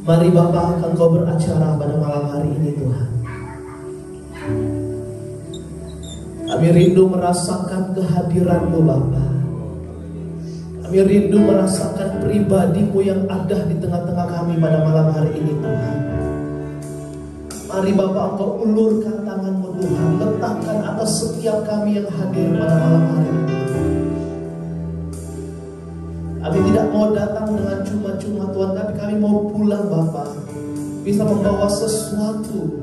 Mari Bapak Engkau beracara pada malam hari ini Tuhan. Kami rindu merasakan kehadiran-Mu Bapak. Kami rindu merasakan pribadimu yang ada di tengah-tengah kami pada malam hari ini Tuhan. Mari Bapak Engkau ulurkan tanganmu Tuhan. Letakkan atas setiap kami yang hadir pada malam hari ini. Kami tidak mau datang dengan cuma-cuma Tuhan, tapi kami mau pulang Bapak. Bisa membawa sesuatu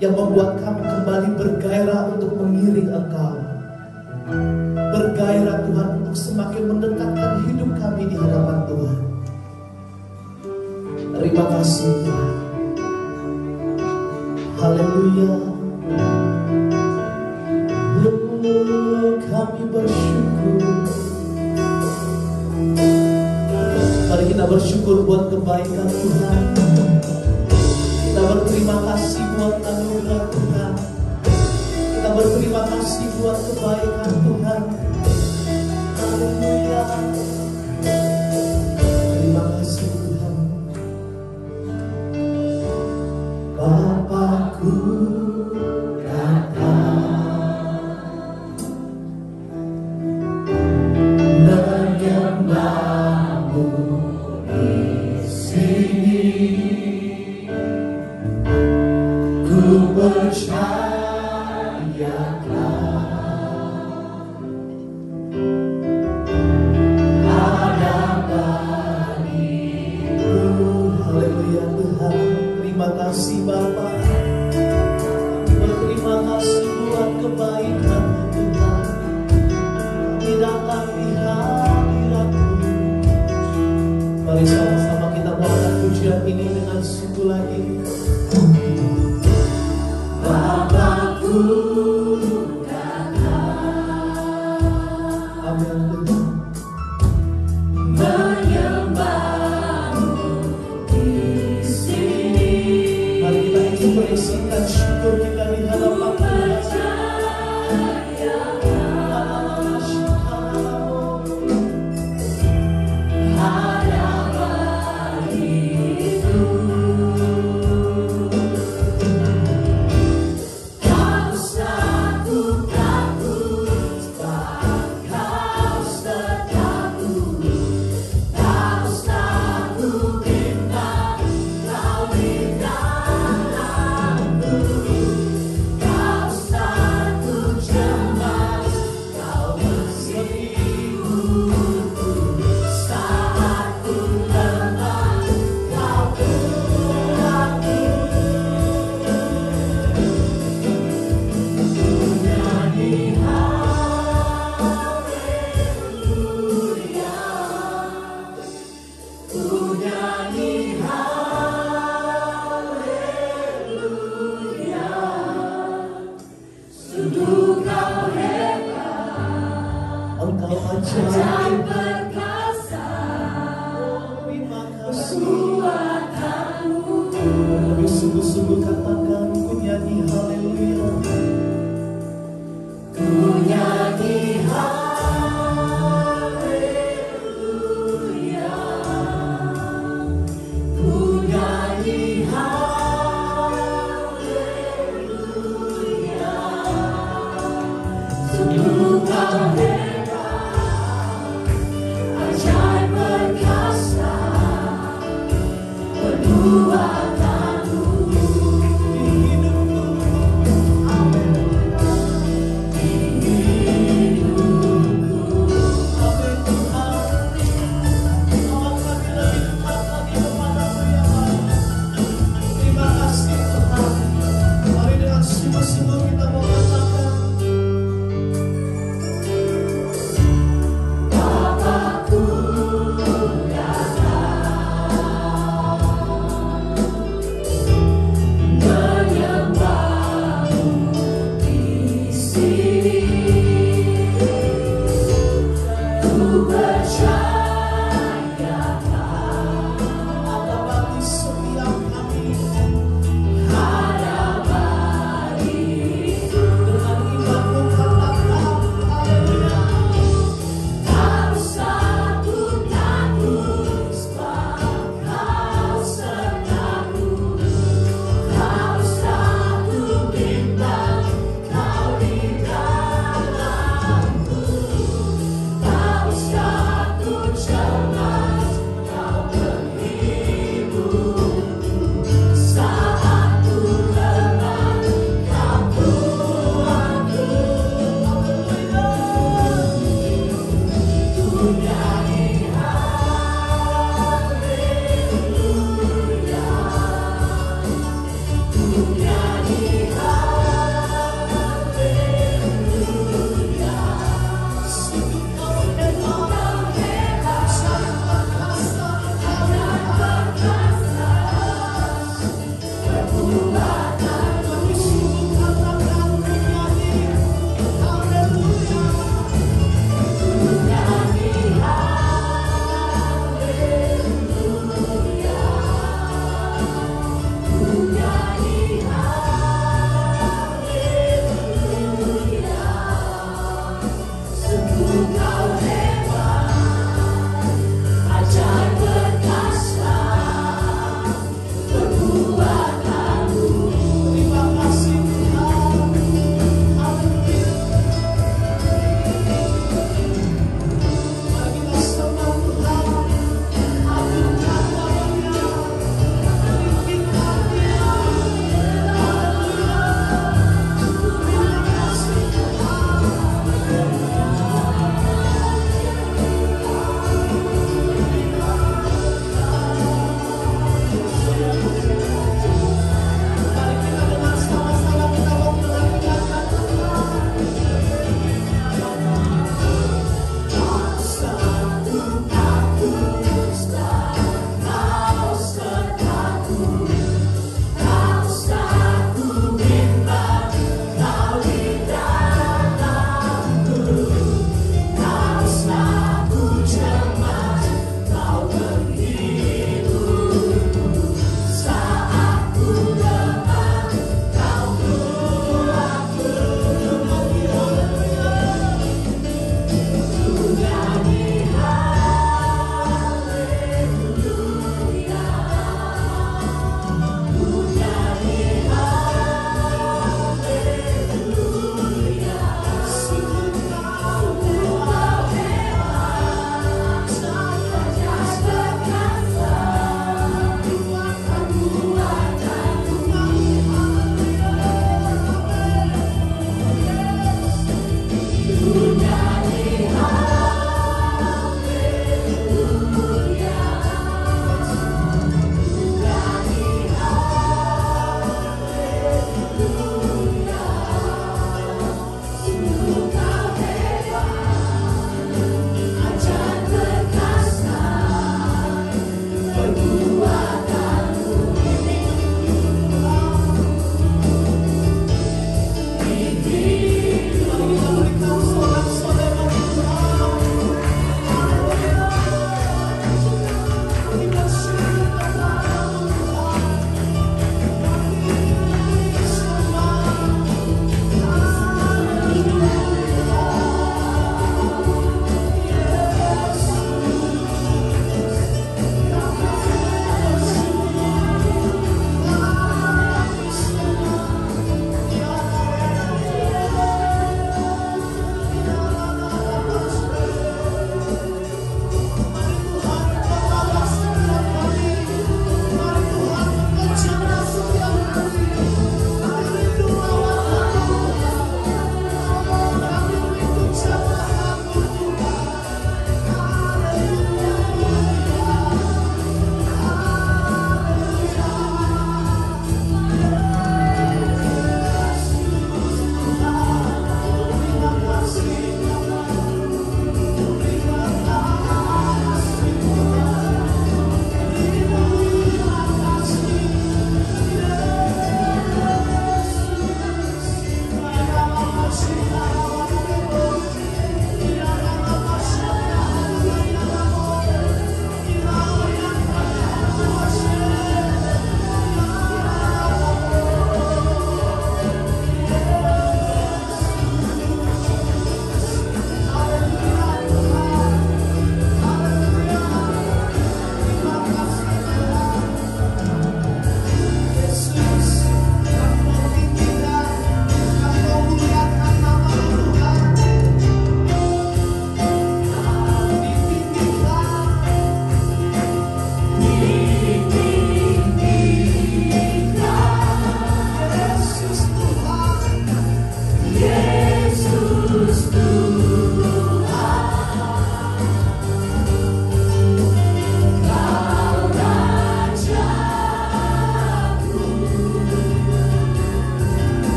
yang membuat kami kembali bergairah untuk mengiring Engkau. Bergairah Tuhan untuk semakin mendekatkan hidup kami di hadapan Tuhan. Terima kasih Tuhan. Haleluya. Kami bersyukur. Kita bersyukur buat kebaikan Tuhan. Kita berterima kasih buat anugerah Tuhan. Kita berterima kasih buat kebaikan Tuhan. Haleluya.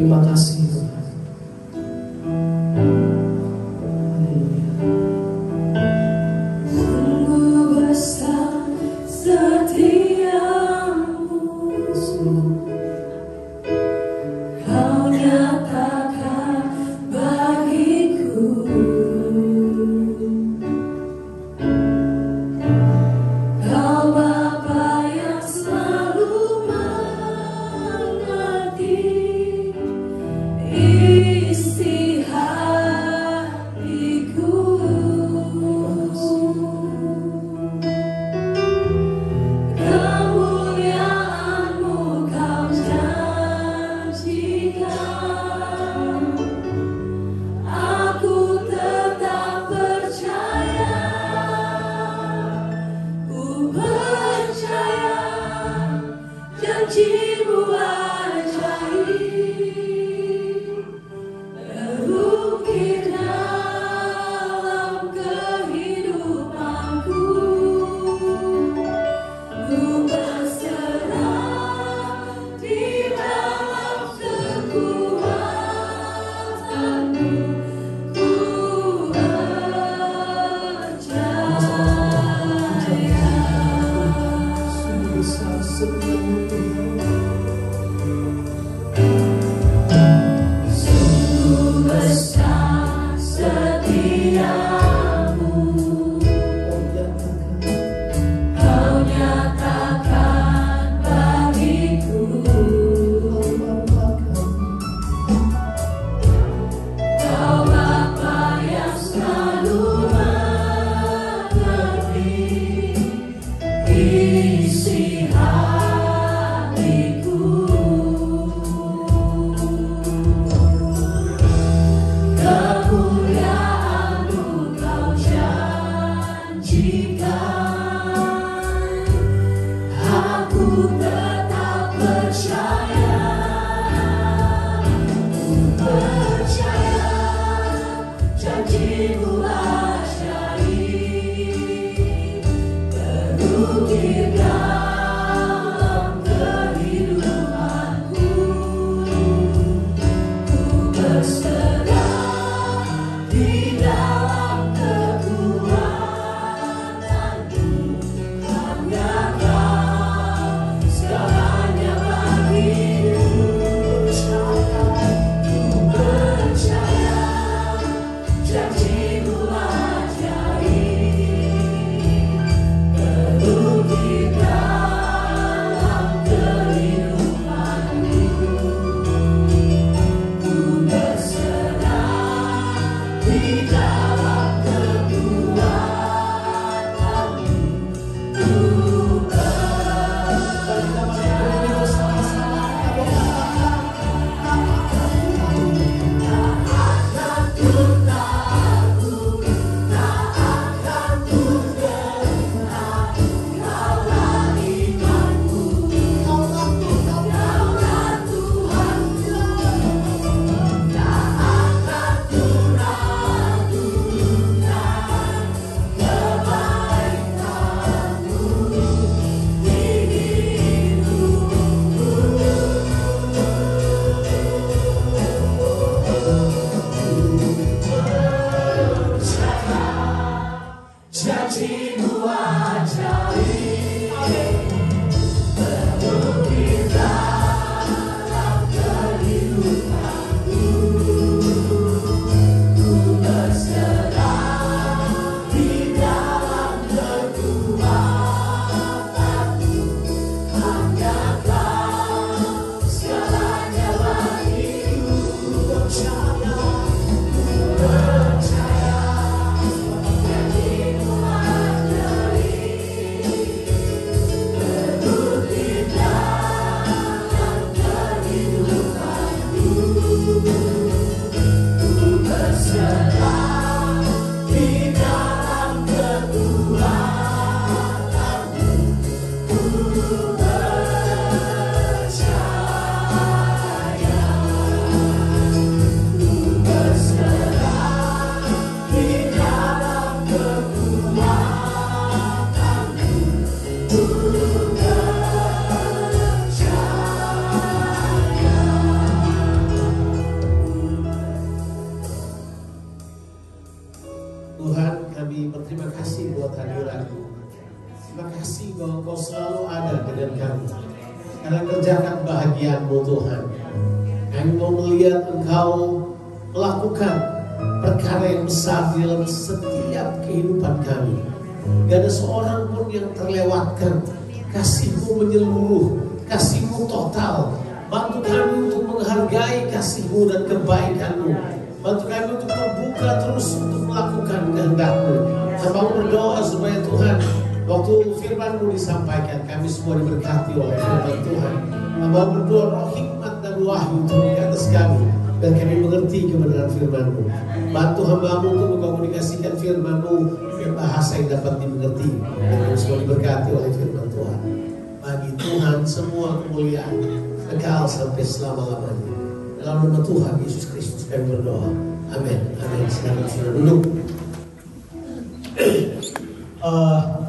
Terima kasih Kasih bahwa Engkau selalu ada dengan kami. Karena kerjakan bahagianmu Tuhan. Kami mau melihat Engkau melakukan perkara yang besar di dalam setiap kehidupan kami. Gak ada seorang pun yang terlewatkan. Kasihmu menyeluruh, kasihmu total. Bantu kami untuk menghargai kasihmu dan kebaikanmu. Bantu kami untuk terbuka terus untuk melakukan kehendakmu. Hamba berdoa supaya Tuhan waktu firmanmu disampaikan kami semua diberkati oleh firman Tuhan. Hamba berdoa roh hikmat dan wahyu turun ke atas kami dan kami mengerti kebenaran firman-Mu. Bantu hamba-Mu untuk mengkomunikasikan firman-Mu dengan bahasa yang dapat dimengerti dan kami semua diberkati oleh firman Tuhan. Bagi Tuhan semua kemuliaan kekal sampai selama-lamanya. Dalam nama Tuhan Yesus Kristus kami berdoa. Amin. Amin. Silakan sudah duduk. uh,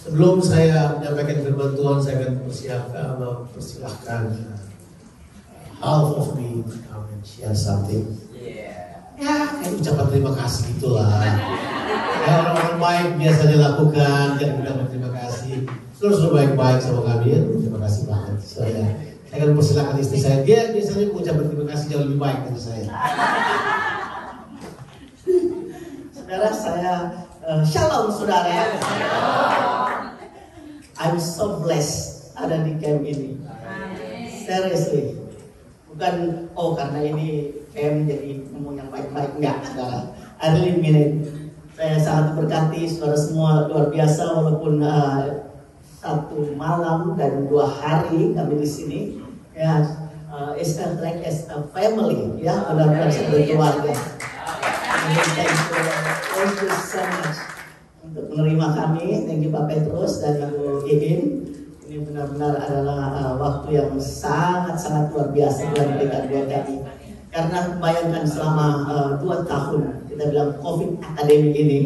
sebelum saya menyampaikan firman Tuhan, saya akan persiapkan, mempersilahkan half of me to come and share something. Yeah. Ya, kayak ucapan terima kasih itulah. Ya, orang-orang baik biasanya lakukan, dan kita berterima kasih. Terus baik-baik sama kami ya, terima kasih banget. Saya, saya akan persilakan istri saya, dia biasanya mengucapkan terima kasih jauh lebih baik dari saya. Saudara saya, uh, shalom saudara. I'm so blessed ada di camp ini. Seriously. Bukan oh karena ini PM jadi ngomong yang baik-baik. Enggak saudara I really mean it saya sangat berkati saudara semua luar biasa walaupun uh, satu malam dan dua hari kami di sini. Ya uh, it's like as a family ya benar-benar sebagai keluarga. Thank you so much untuk menerima kami thank you Pak Petrus dan Ibu Iin ini benar-benar adalah uh, waktu yang sangat-sangat luar biasa Tuhan berikan buat kami. Karena bayangkan selama uh, dua tahun kita bilang COVID akademik ini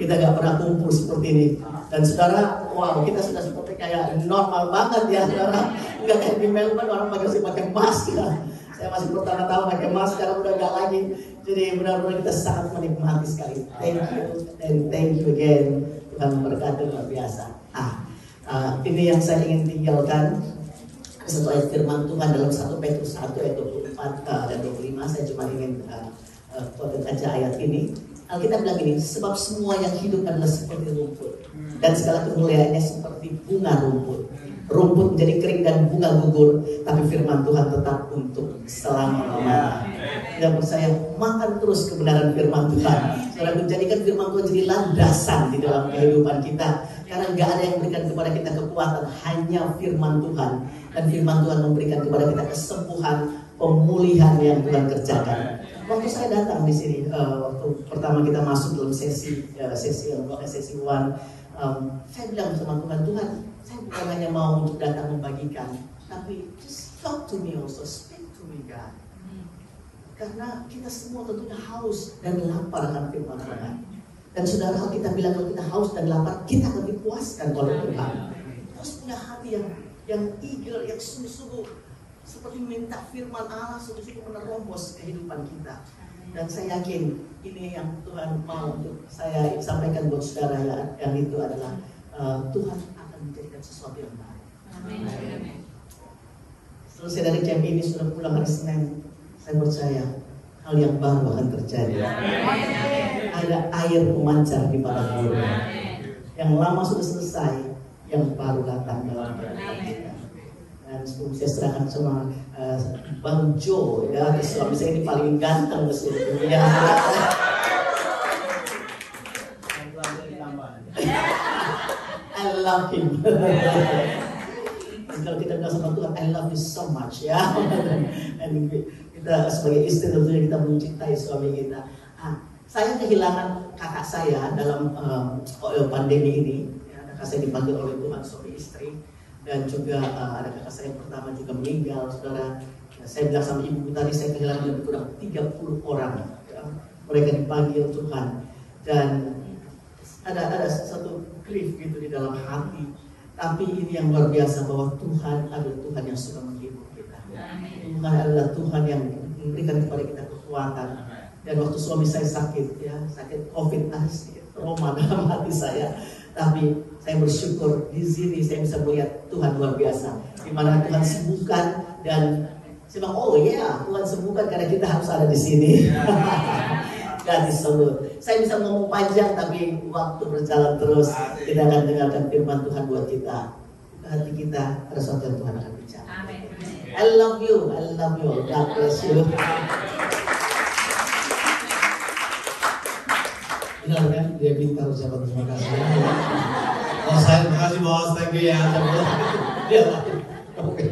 kita nggak pernah kumpul seperti ini. Dan saudara, wow kita sudah seperti kayak normal banget ya saudara. Nggak kayak di Melbourne orang masih pakai masker. Saya masih pertama-tama pakai masker, udah nggak lagi. Jadi benar-benar kita sangat menikmati sekali. Thank you and thank you again. Tuhan memberkati luar biasa. Ah, Uh, ini yang saya ingin tinggalkan satu ayat firman Tuhan dalam 1 Petrus 1 ayat 24 uh, dan 25 saya cuma ingin uh, uh, aja ayat ini Alkitab bilang ini sebab semua yang hidup adalah seperti rumput dan segala kemuliaannya seperti bunga rumput rumput menjadi kering dan bunga gugur tapi firman Tuhan tetap untuk selama-lamanya tidak percaya makan terus kebenaran firman Tuhan Saudara menjadikan firman Tuhan jadi landasan di dalam kehidupan kita karena nggak ada yang memberikan kepada kita kekuatan, hanya firman Tuhan. Dan firman Tuhan memberikan kepada kita kesembuhan, pemulihan yang Tuhan kerjakan. Waktu saya datang di sini, uh, waktu pertama kita masuk dalam sesi uh, sesi yang sesi one, um, saya bilang sama Tuhan, Tuhan, saya bukan hanya mau untuk datang membagikan, tapi just talk to me also, speak to me God. Karena kita semua tentunya haus dan lapar akan firman Tuhan. Dan saudara kalau kita bilang kalau kita haus dan lapar, kita akan dipuaskan oleh Tuhan. Terus punya hati yang yang eager, yang sungguh-sungguh seperti minta firman Allah sungguh-sungguh menerobos kehidupan kita. Dan saya yakin ini yang Tuhan mau untuk saya sampaikan buat saudara ya, yang itu adalah uh, Tuhan akan menjadikan sesuatu yang baru. Amin. Selesai dari jam ini sudah pulang hari Senin, saya percaya hal yang baru akan terjadi. Ada air memancar di padang gurun. Yang lama sudah selesai, yang baru datang dalam kita. Dan sebelum saya serahkan sama Bang Jo, ya, suami saya ini paling ganteng seluruh dunia. I love him. kalau kita bilang sama Tuhan, I love you so much ya. Dan kita sebagai istri tentunya kita mencintai suami kita. Ah, saya kehilangan kakak saya dalam um, pandemi ini. Ya, kakak saya dipanggil oleh Tuhan suami istri dan juga uh, ada kakak saya yang pertama juga meninggal, saudara. Ya, saya bilang sama ibu tadi saya kehilangan lebih kurang 30 orang. Ya. Mereka dipanggil Tuhan dan ada ada satu grief gitu di dalam hati tapi ini yang luar biasa bahwa Tuhan adalah Tuhan yang suka menghibur kita. Tuhan adalah Tuhan yang memberikan kepada kita kekuatan. dan waktu suami saya sakit ya sakit covid nah trauma dalam hati saya tapi saya bersyukur di sini saya bisa melihat Tuhan luar biasa di mana Tuhan sembuhkan dan saya bilang oh ya yeah, Tuhan sembuhkan karena kita harus ada di sini is so Saya bisa ngomong panjang tapi waktu berjalan terus kita akan dengarkan firman Tuhan buat kita hati kita ada sesuatu yang Tuhan akan bicara. Amin. I love you, I love you. God bless you. Benar kan? Dia minta ucapan terima kasih. Oh saya terima kasih bos, thank you ya. Dia Oke.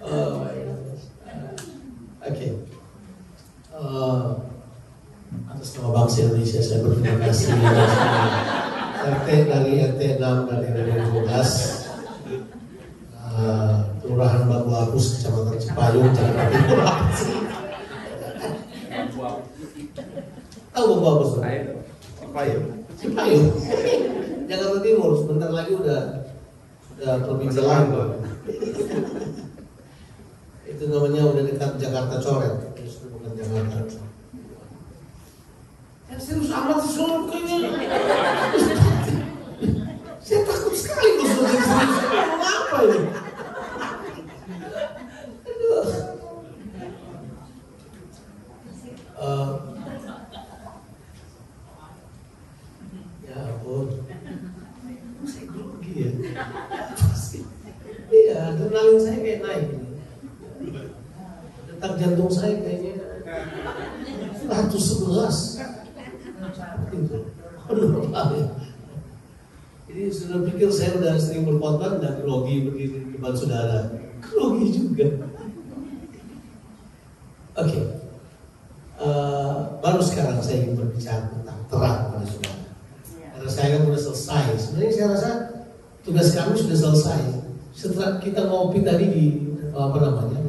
Oh Oke. Eh, atas nama bangsa Indonesia saya berterima kasih. RT dari RT 6 dari RT 12 uh, Kelurahan Batu Apus Kecamatan Cipayung Jakarta Timur tahu Batu Apus Cipayung Cipayung Jakarta Timur sebentar lagi udah udah provinsi lain itu namanya udah dekat Jakarta Coret. Terus bukan Jakarta. Yang serius amat sih kayaknya. Saya takut sekali kalau serius. Apa ini? Uh, ya ampun, saya grogi ya. Iya, adrenalin saya kayak naik. Detak jantung saya kayaknya 111. Itu. Aduh, sudah pikir saya sudah sering berkhotbah dan grogi begini di depan saudara. Grogi juga. Oke. Okay. Uh, eh, baru sekarang saya ingin berbicara tentang terang pada saudara. Karena saya kan sudah selesai. Sebenarnya saya rasa tugas kami sudah selesai. Setelah kita ngopi tadi di apa namanya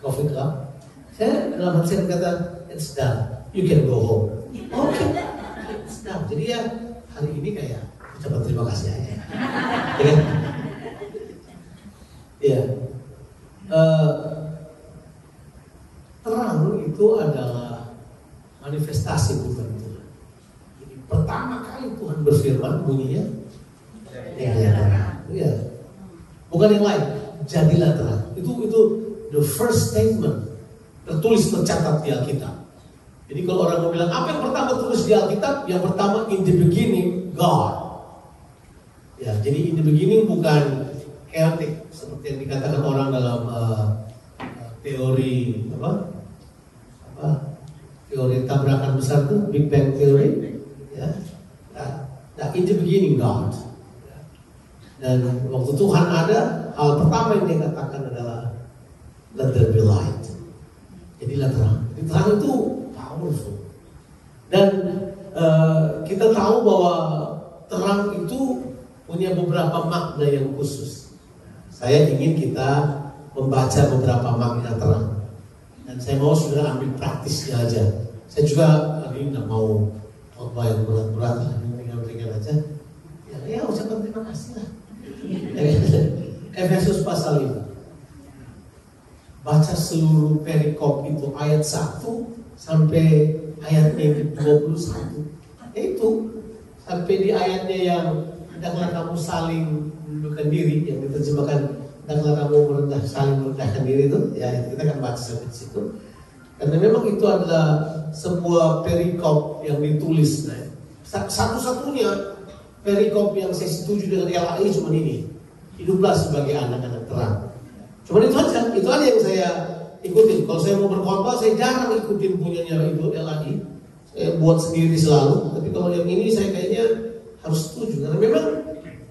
Coffee Club, saya dalam hati saya berkata, it's done. You can go home. Oke, okay. it's done. Jadi ya hari ini kayak ucapan terima kasih aja. Ya. ya. Uh, terang itu adalah manifestasi Tuhan Tuhan. Jadi pertama kali Tuhan berfirman bunyinya ya, ya terang. Ya. Bukan yang lain. Jadilah terang. Itu itu the first statement tertulis tercatat di Alkitab. Jadi kalau orang mau bilang apa yang pertama tertulis di Alkitab? Yang pertama in the beginning God. Ya, jadi ini begini bukan chaotic seperti yang dikatakan orang dalam uh, teori apa? Apa? Teori tabrakan besar itu Big Bang Theory. Ya. Nah, nah in the beginning God. Dan waktu Tuhan ada, hal pertama yang dia katakan adalah let there be light. Jadilah terang. Jadi terang itu powerful. Dan uh, kita tahu bahwa terang itu punya beberapa makna yang khusus. Saya ingin kita membaca beberapa makna terang. Dan saya mau sudah ambil praktisnya aja. Saya juga hari ini mau khotbah yang berat-berat, ringan-ringan aja. Ya, ya ucapkan terima kasih lah. Efesus pasal 5. Baca seluruh perikop itu ayat 1 sampai ayat yang 21. Itu sampai di ayatnya yang hendaklah kamu saling menundukkan diri yang diterjemahkan hendaklah kamu merendah saling merendahkan diri itu ya kita akan baca sampai situ. Karena memang itu adalah sebuah perikop yang ditulis nah, satu-satunya perikop yang saya setuju dengan LAI cuma ini hiduplah sebagai anak-anak terang. Cuma itu aja itu aja yang saya ikutin. Kalau saya mau berkhotbah saya jarang ikutin punyanya itu LAI saya buat sendiri selalu. Tapi kalau yang ini saya kayaknya harus setuju. Karena memang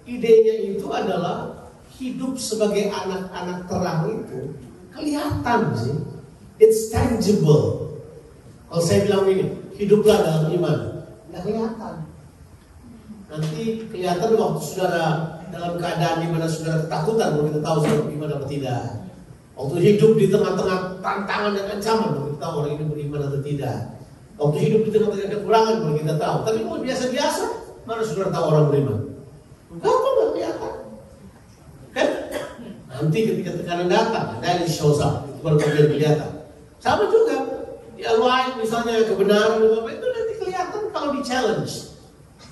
idenya itu adalah hidup sebagai anak-anak terang itu kelihatan sih. It's tangible. Kalau saya bilang ini hiduplah dalam iman. Nggak kelihatan. Nanti kelihatan waktu saudara dalam keadaan di mana saudara ketakutan kalau kita tahu saudara beriman atau tidak. Waktu hidup di tengah-tengah tantangan dan ancaman baru kita tahu orang ini beriman atau tidak. Waktu hidup di tengah-tengah kekurangan baru kita tahu. Tapi kalau biasa-biasa Mana saudara tahu orang beriman? Enggak kok nggak kelihatan. Kan? Nanti ketika tekanan datang, dari shows up, itu baru kemudian kelihatan. Sama juga. Yang lain misalnya kebenaran itu nanti kelihatan kalau di challenge.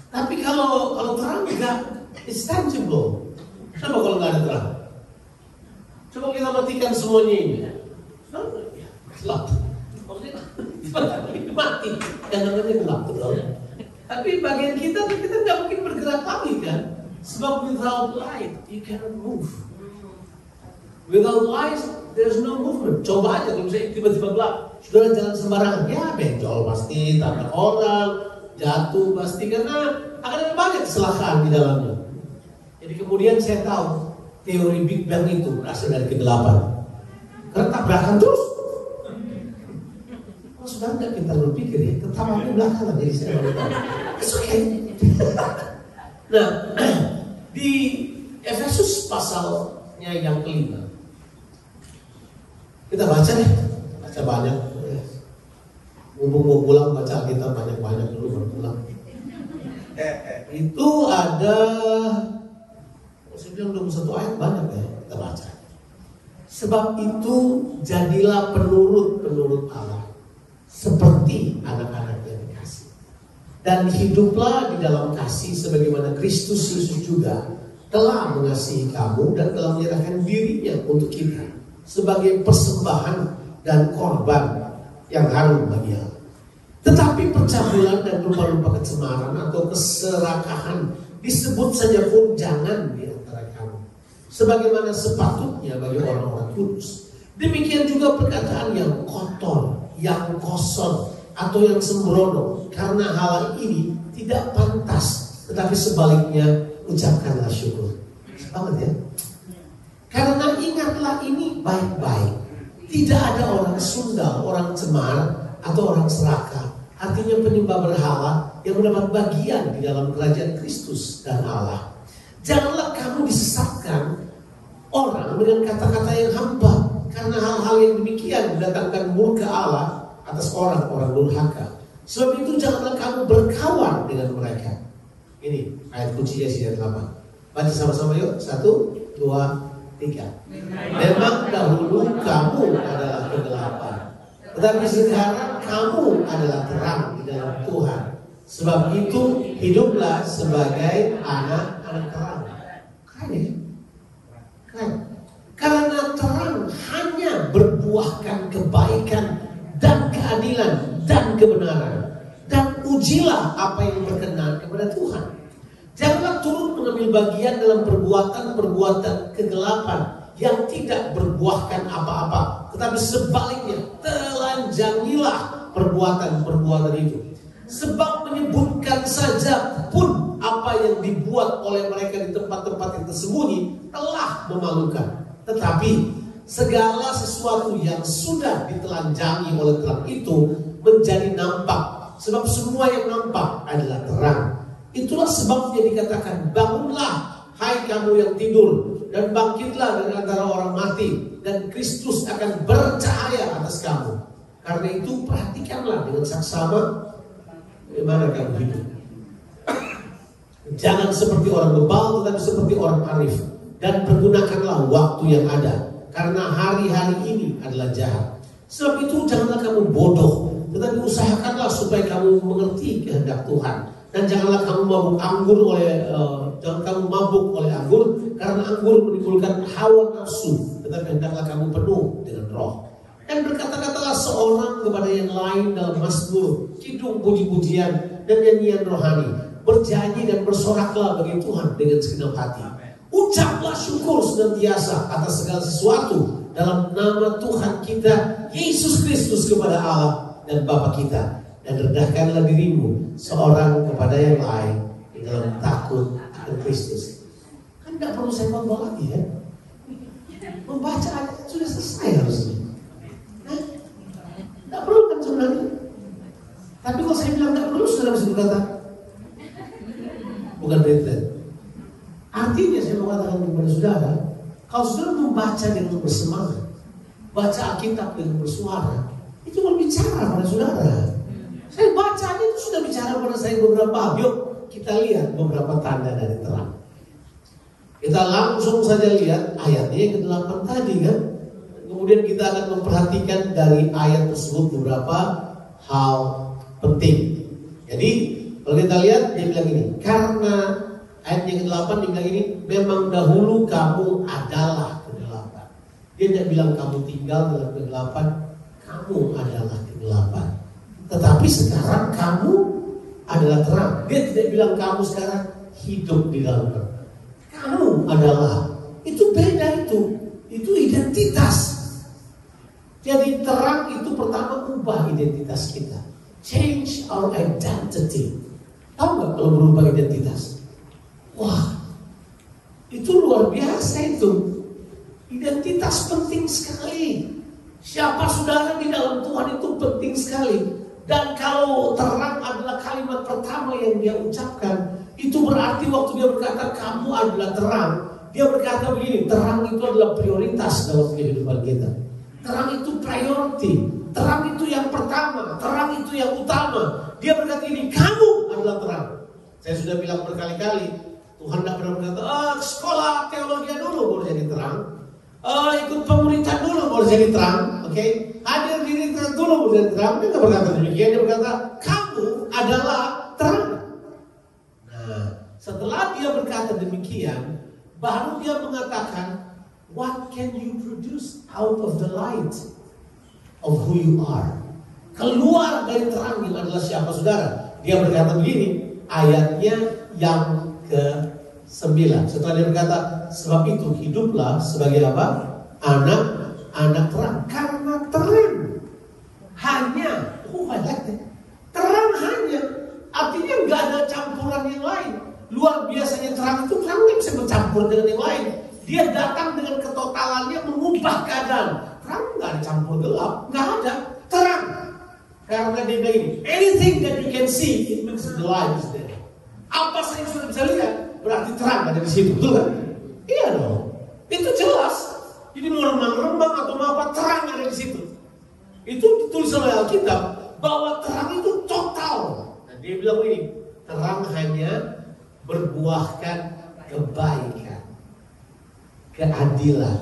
Tapi kalau kalau terang enggak, it's tangible. Coba kalau nggak ada terang. Coba kita matikan semuanya ini. Gelap. Maksudnya mati. Yang namanya gelap betul. Tapi bagian kita kita nggak mungkin bergerak lagi kan. Sebab without light you cannot move. Without light there's no movement. Coba aja kalau misalnya tiba-tiba gelap, sudah jalan sembarangan, ya benjol pasti, tabrak orang, jatuh pasti karena akan ada banyak kecelakaan di dalamnya. Jadi kemudian saya tahu teori Big Bang itu berasal dari kegelapan. Karena tabrakan terus. Oh, sudah nggak kita berpikir ya, ketawa di belakang jadi saya baru tahu. It's okay. nah, di Efesus pasalnya yang kelima, kita baca deh, baca banyak. Mumpung mau pulang baca kita banyak-banyak dulu baru pulang. Itu ada, saya bilang 21 ayat banyak ya kita baca. Sebab itu jadilah penurut-penurut Allah seperti anak-anak yang dikasih. Dan hiduplah di dalam kasih sebagaimana Kristus Yesus juga telah mengasihi kamu dan telah menyerahkan dirinya untuk kita sebagai persembahan dan korban yang harum bagi Allah. Tetapi percabulan dan lupa-lupa kecemaran atau keserakahan disebut saja pun jangan di antara kamu. Sebagaimana sepatutnya bagi orang-orang kudus. Demikian juga perkataan yang kotor, yang kosong, atau yang sembrono. Karena hal ini tidak pantas. Tetapi sebaliknya ucapkanlah syukur. Banget ya. Karena ingatlah ini baik-baik. Tidak ada orang Sunda, orang cemar, atau orang serakah. Artinya penyembah berhala yang mendapat bagian di dalam kerajaan Kristus dan Allah. Janganlah kamu disesatkan orang dengan kata-kata yang hampa. Karena hal-hal yang demikian mendatangkan murka Allah atas orang-orang durhaka. Sebab itu janganlah kamu berkawan dengan mereka. Ini ayat kuncinya sini 8. Baca sama-sama yuk. Satu, dua, tiga. Memang dahulu kamu adalah kegelapan. Tetapi sekarang kamu adalah terang di dalam Tuhan. Sebab itu hiduplah sebagai anak-anak terang. Keren ya? Karena terang hanya berbuahkan kebaikan dan keadilan dan kebenaran. Dan ujilah apa yang berkenan kepada Tuhan. Janganlah turut mengambil bagian dalam perbuatan-perbuatan kegelapan yang tidak berbuahkan apa-apa. Tetapi sebaliknya, telanjangilah perbuatan-perbuatan itu. Sebab menyebutkan saja pun apa yang dibuat oleh mereka di tempat-tempat yang tersembunyi telah memalukan. Tetapi segala sesuatu yang sudah ditelanjangi oleh terang itu menjadi nampak. Sebab semua yang nampak adalah terang. Itulah sebabnya dikatakan bangunlah hai kamu yang tidur dan bangkitlah dari antara orang mati dan Kristus akan bercahaya atas kamu. Karena itu perhatikanlah dengan saksama bagaimana kamu hidup. Jangan seperti orang bebal tetapi seperti orang arif dan pergunakanlah waktu yang ada karena hari-hari ini adalah jahat. Sebab itu janganlah kamu bodoh tetapi usahakanlah supaya kamu mengerti kehendak Tuhan. Dan janganlah kamu mabuk anggur oleh uh, jangan kamu mabuk oleh anggur karena anggur menimbulkan hawa nafsu tetapi hendaklah kamu penuh dengan roh. Dan berkata-katalah seorang kepada yang lain dalam mazmur kidung puji-pujian dan nyanyian rohani. Berjanji dan bersoraklah bagi Tuhan dengan segenap hati ucaplah syukur senantiasa atas segala sesuatu dalam nama Tuhan kita Yesus Kristus kepada Allah dan Bapa kita dan rendahkanlah dirimu seorang kepada yang lain di dalam takut akan Kristus. Kan tidak perlu saya ngomong lagi ya. Membaca ayat sudah selesai harusnya. Tidak perlu kan sebenarnya. Tapi kalau saya bilang tidak perlu, sudah bisa berkata bukan betul. Artinya saya mau katakan kepada saudara, kalau saudara membaca dengan bersemangat, baca Alkitab dengan bersuara, itu berbicara pada saudara. Saya bacanya itu sudah bicara pada saya beberapa Yuk kita lihat beberapa tanda dari terang. Kita langsung saja lihat ayatnya yang ke-8 tadi kan. Kemudian kita akan memperhatikan dari ayat tersebut beberapa hal penting. Jadi kalau kita lihat dia bilang ini, karena ayat yang ke-8 dia bilang ini, memang dahulu kamu adalah kegelapan. Dia tidak bilang kamu tinggal dalam kegelapan, kamu adalah kegelapan. Tetapi sekarang kamu adalah terang. Dia tidak bilang kamu sekarang hidup di dalam terang. Kamu adalah itu beda itu. Itu identitas. Jadi terang itu pertama ubah identitas kita. Change our identity. Tahu nggak kalau berubah identitas? Wah, itu luar biasa itu. Identitas penting sekali. Siapa saudara di dalam Tuhan itu penting sekali. Dan kalau terang adalah kalimat pertama yang dia ucapkan, itu berarti waktu dia berkata kamu adalah terang, dia berkata begini, terang itu adalah prioritas dalam kehidupan kita. Terang itu priority, terang itu yang pertama, terang itu yang utama. Dia berkata ini, kamu adalah terang. Saya sudah bilang berkali-kali, Tuhan tidak pernah berkata, ah, sekolah teologi dulu baru jadi terang. Ah, ikut pemerintahan dulu baru jadi terang. Oke, okay? hadir diri terang dulu baru jadi terang. Dia berkata demikian, dia berkata, kamu adalah terang. Nah, setelah dia berkata demikian, baru dia mengatakan, what can you produce out of the light of who you are? Keluar dari terang yang adalah siapa saudara? Dia berkata begini, ayatnya yang ke sembilan. Setelah dia berkata, sebab itu hiduplah sebagai apa? Anak anak terang. Karena terang hanya, oh like. Terang hanya, artinya nggak ada campuran yang lain. Luar biasanya terang itu terang nggak bisa bercampur dengan yang lain. Dia datang dengan ketotalannya mengubah keadaan. Terang nggak ada campur gelap, nggak ada. Terang. Karena dia bilang ini, anything that you can see, it means the light is there. Apa saja yang sudah bisa lihat, berarti terang ada di situ, betul kan? Iya dong. Itu jelas. Jadi mau rembang-rembang atau mau apa, terang ada di situ. Itu ditulis oleh Alkitab bahwa terang itu total. Nah, dia bilang ini, terang hanya berbuahkan kebaikan, keadilan,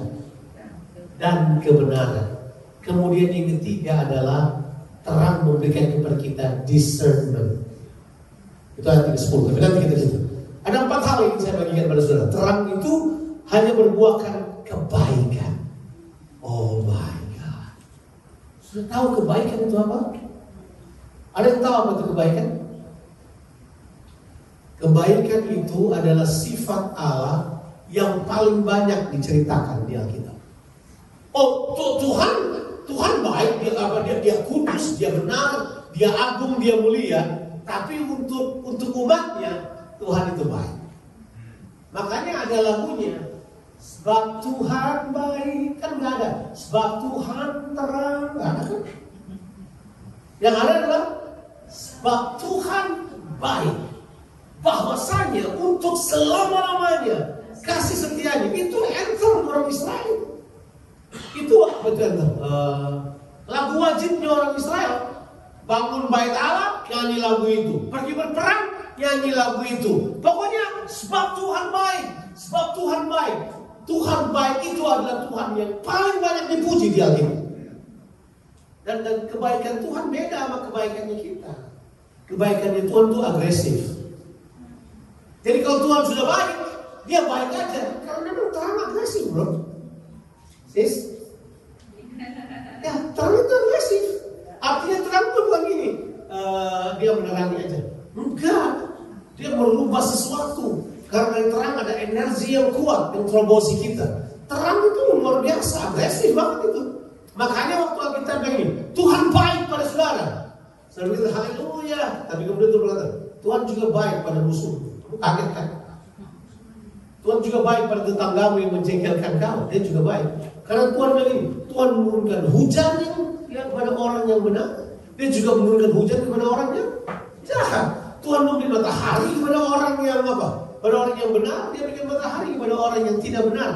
dan kebenaran. Kemudian yang ketiga adalah terang memberikan kepada kita discernment. Itu ayat 10. Tapi nanti kita situ. Ada empat hal yang saya bagikan pada saudara. Terang itu hanya berbuahkan kebaikan. Oh my God. Sudah tahu kebaikan itu apa? Ada yang tahu apa itu kebaikan? Kebaikan itu adalah sifat Allah yang paling banyak diceritakan di Alkitab. Oh, Tuhan, Tuhan baik, dia apa? Dia, dia kudus, dia benar, dia agung, dia mulia. Tapi untuk untuk umatnya Tuhan itu baik. Makanya ada lagunya. Sebab Tuhan baik kan nggak ada. Sebab Tuhan terang nggak ada kan? Yang ada adalah sebab Tuhan baik. Bahwasanya untuk selama-lamanya kasih setianya itu anthem orang Israel. Itu anthem? Uh, lagu wajibnya orang Israel. Bangun bait Allah, nyanyi lagu itu. Pergi berperang, nyanyi lagu itu. Pokoknya sebab Tuhan baik, sebab Tuhan baik. Tuhan baik itu adalah Tuhan yang paling banyak dipuji di Alkitab. Dan, dan kebaikan Tuhan beda sama kebaikannya kita. Kebaikannya Tuhan itu agresif. Jadi kalau Tuhan sudah baik, dia baik aja. Karena memang terang agresif, bro. Sis? Ya, terang itu agresif. Artinya terang itu bukan gini. Uh, dia menerangi aja. Enggak. Dia merubah sesuatu. Karena yang terang ada energi yang kuat yang terobosi kita. Terang itu luar biasa, agresif banget itu. Makanya waktu kita bilang Tuhan baik pada saudara. Saudara bilang haleluya. Tapi kemudian Tuhan berkata, Tuhan juga baik pada musuh. Kaget kan? Tuhan juga baik pada tetanggamu yang menjengkelkan kau. Dia juga baik. Karena Tuhan bilang ini, Tuhan menurunkan hujan yang kepada orang yang benar. Dia juga menurunkan hujan kepada orang yang jahat. Tuhan memberi matahari kepada orang yang apa? Pada orang yang benar, dia berikan matahari kepada orang yang tidak benar.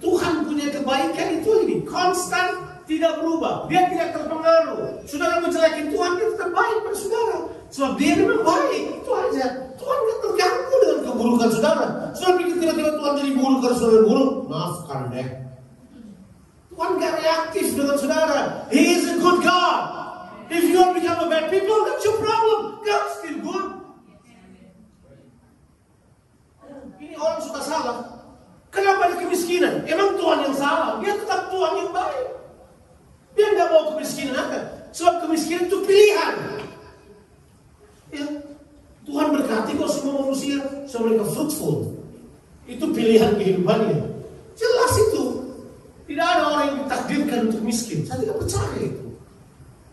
Tuhan punya kebaikan itu ini konstan, tidak berubah. Dia tidak terpengaruh. Saudara menjelekin Tuhan, dia tetap baik pada saudara. Sebab dia memang baik, itu aja. Tuhan tidak terganggu dengan keburukan saudara. Saudara pikir tiba-tiba Tuhan jadi buruk karena saudara buruk, maafkan deh. Tuhan gak reaktif dengan saudara. He is a good God. If you become a bad people, that's your problem. God still good. Ini orang suka salah. Kenapa ada kemiskinan? Emang Tuhan yang salah? Dia tetap Tuhan yang baik. Dia nggak mau kemiskinan apa? Sebab kemiskinan itu pilihan. Ya. Tuhan berkati kok semua manusia supaya mereka fruitful. Itu pilihan kehidupannya. Jelas itu. Tidak ada orang yang ditakdirkan untuk miskin. Saya tidak percaya itu.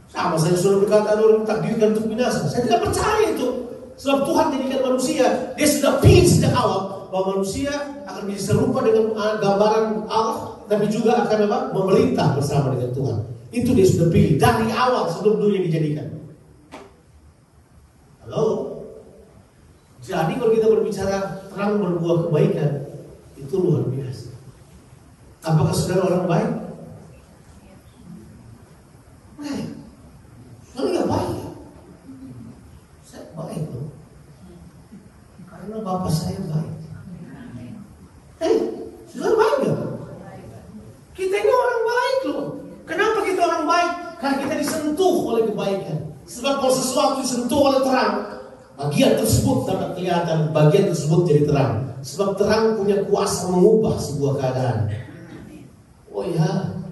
Sama saya sudah berkata ada orang yang ditakdirkan untuk binasa. Saya tidak percaya itu. Sebab Tuhan jadikan manusia, dia sudah pilih sejak awal bahwa manusia akan menjadi serupa dengan uh, gambaran Allah, tapi juga akan apa? Memerintah bersama dengan Tuhan. Itu dia sudah pilih dari awal sebelum dunia dijadikan. Halo? Jadi kalau kita berbicara terang berbuah kebaikan, itu luar biasa. Apakah saudara orang? Baik. Kalau nggak baik, saya baik loh. Karena bapak saya baik. Hei, saudara baik nggak? Kita ini orang baik loh. Kenapa kita orang baik? Karena kita disentuh oleh kebaikan. Sebab kalau sesuatu disentuh oleh terang, bagian tersebut dapat kelihatan, bagian tersebut jadi terang. Sebab terang punya kuasa mengubah sebuah keadaan. Oh ya,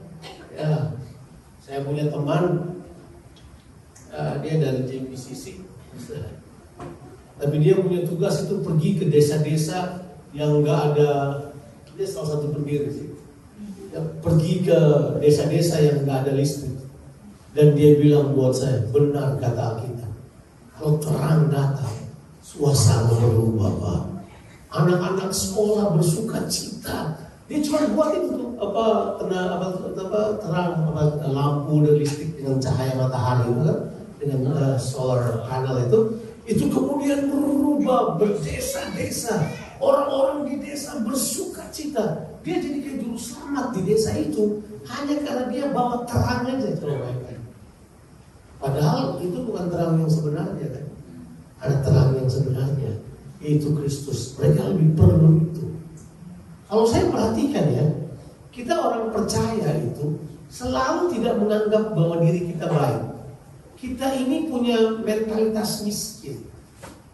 ya, saya punya teman, uh, dia dari JPCC, tapi dia punya tugas itu pergi ke desa-desa yang nggak ada, dia salah satu pendiri sih, ya, pergi ke desa-desa yang nggak ada listrik, dan dia bilang buat saya, benar kata Alkitab, kalau terang datang, suasana berubah Pak. Anak-anak sekolah bersuka cita. Dia cuma buat itu apa apa, apa terang apa lampu dan listrik dengan cahaya matahari itu kan dengan uh, solar panel itu. Itu kemudian berubah berdesa-desa. Orang-orang di desa bersuka cita. Dia jadi kayak juru selamat di desa itu. Hanya karena dia bawa terang aja coba padahal itu bukan terang yang sebenarnya kan? Ada terang yang sebenarnya yaitu Kristus. Mereka lebih perlu itu. Kalau saya perhatikan ya kita orang percaya itu selalu tidak menganggap bahwa diri kita baik. Kita ini punya mentalitas miskin.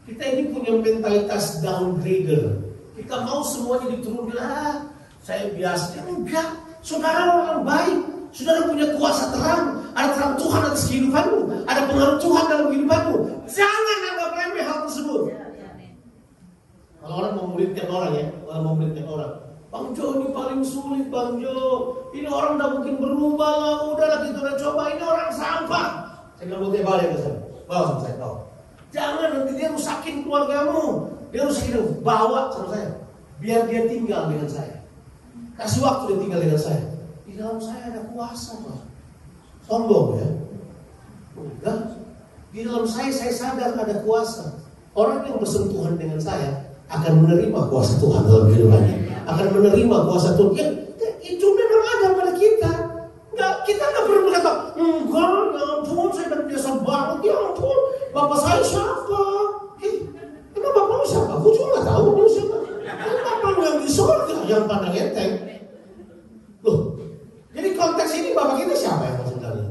Kita ini punya mentalitas downgrader. Kita mau semuanya diturunkan ah, saya biasa enggak. Saudara orang baik. Saudara punya kuasa terang. Ada terang Tuhan atas kehidupanmu. Ada pengaruh Tuhan dalam kehidupanmu. Jangan anggap remeh hal tersebut kalau orang mau muridkan orang ya orang mau muridkan orang. Bang Jo ini paling sulit Bang Jo. Ini orang udah mungkin berubah. Lah udahlah kita udah coba. Ini orang sampah. Saya bilang buat balik ke sana bawa sama saya bawa. Jangan nanti dia rusakin keluargamu. Dia rusakin bawa sama saya. Biar dia tinggal dengan saya. Kasih waktu dia tinggal dengan saya. Di dalam saya ada kuasa Pak. Sombong ya? Enggak di dalam saya saya sadar ada kuasa. Orang yang bersentuhan dengan saya akan menerima kuasa Tuhan dalam kehidupannya. Akan menerima kuasa Tuhan. Ya, itu memang ada pada kita. Nggak kita nggak perlu berkata enggak ya ampun saya kan biasa banget. Ya ampun bapak saya siapa? Eh, emang bapak lu siapa? Aku juga nggak tahu lu siapa. Kan bapak lu yang di surga yang pandang enteng? Loh jadi konteks ini bapak kita siapa yang sebenarnya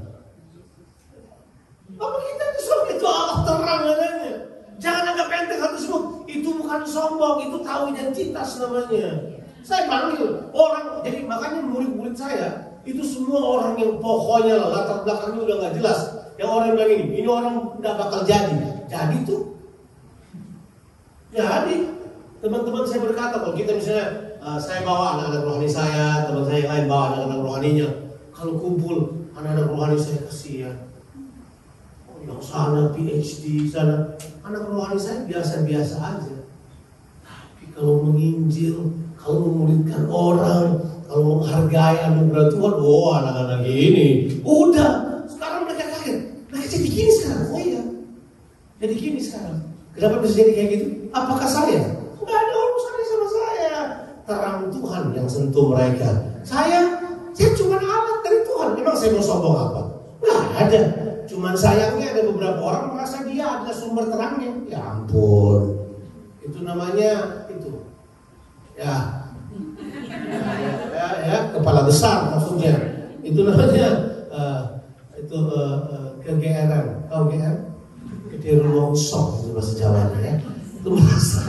bapak kita di surga itu Allah terang adanya jangan anggap enteng hal tersebut itu bukan sombong itu tahu identitas namanya saya panggil orang jadi makanya murid-murid saya itu semua orang yang pokoknya latar belakangnya udah nggak jelas. Yang orang bilang ini, ini orang nggak bakal jadi. Jadi tuh, jadi teman-teman saya berkata kalau kita misalnya uh, saya bawa anak-anak rohani saya, teman saya yang lain bawa anak-anak rohaninya, kalau kumpul anak-anak rohani saya kasihan. Oh, yang sana PhD sana, anak rohani saya biasa-biasa aja. Kalau menginjil, kalau memuridkan orang, kalau menghargai anugerah Tuhan, oh anak-anak ini, udah. Sekarang mereka kaget, mereka jadi gini sekarang. Oh iya, jadi gini sekarang. Kenapa bisa jadi kayak gitu? Apakah saya? Enggak ada urusannya sama saya. Terang Tuhan yang sentuh mereka. Saya, saya cuma alat dari Tuhan. Memang saya mau sombong apa? Enggak ada. Cuman sayangnya ada beberapa orang merasa dia adalah sumber terangnya. Ya ampun. Itu namanya Ya, ya, ya, kepala besar maksudnya. itu namanya uh, itu uh, uh, kegeeran tahu GR kedirlongsong itu bahasa Jawa ya. Itu merasa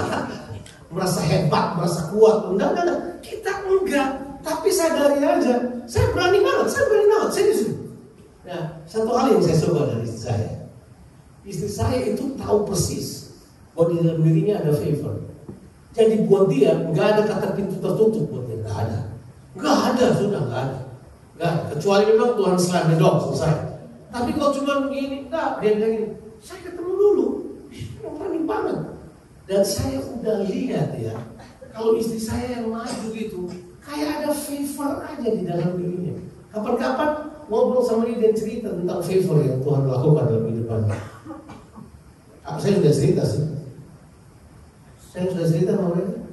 merasa hebat merasa kuat. Enggak enggak, enggak. kita enggak. Tapi sadari aja. Saya berani banget saya berani banget. Saya di sini nah satu hal yang saya coba dari istri saya. Istri saya itu tahu persis. Bahwa di dalam dirinya ada favor jadi buat dia nggak ada kata pintu tertutup buat dia. Nggak ada. Nggak ada sudah nggak ada. Nggak kecuali memang Tuhan selain dong selesai. Tapi kalau cuma begini nggak. Dia bilang gini saya ketemu dulu. Yang paling banget. Dan saya udah lihat ya kalau istri saya yang maju gitu kayak ada favor aja di dalam dirinya. Kapan-kapan ngobrol sama dia dan cerita tentang favor yang Tuhan lakukan dalam kehidupannya. Ah, saya sudah cerita sih saya sudah cerita sama mereka?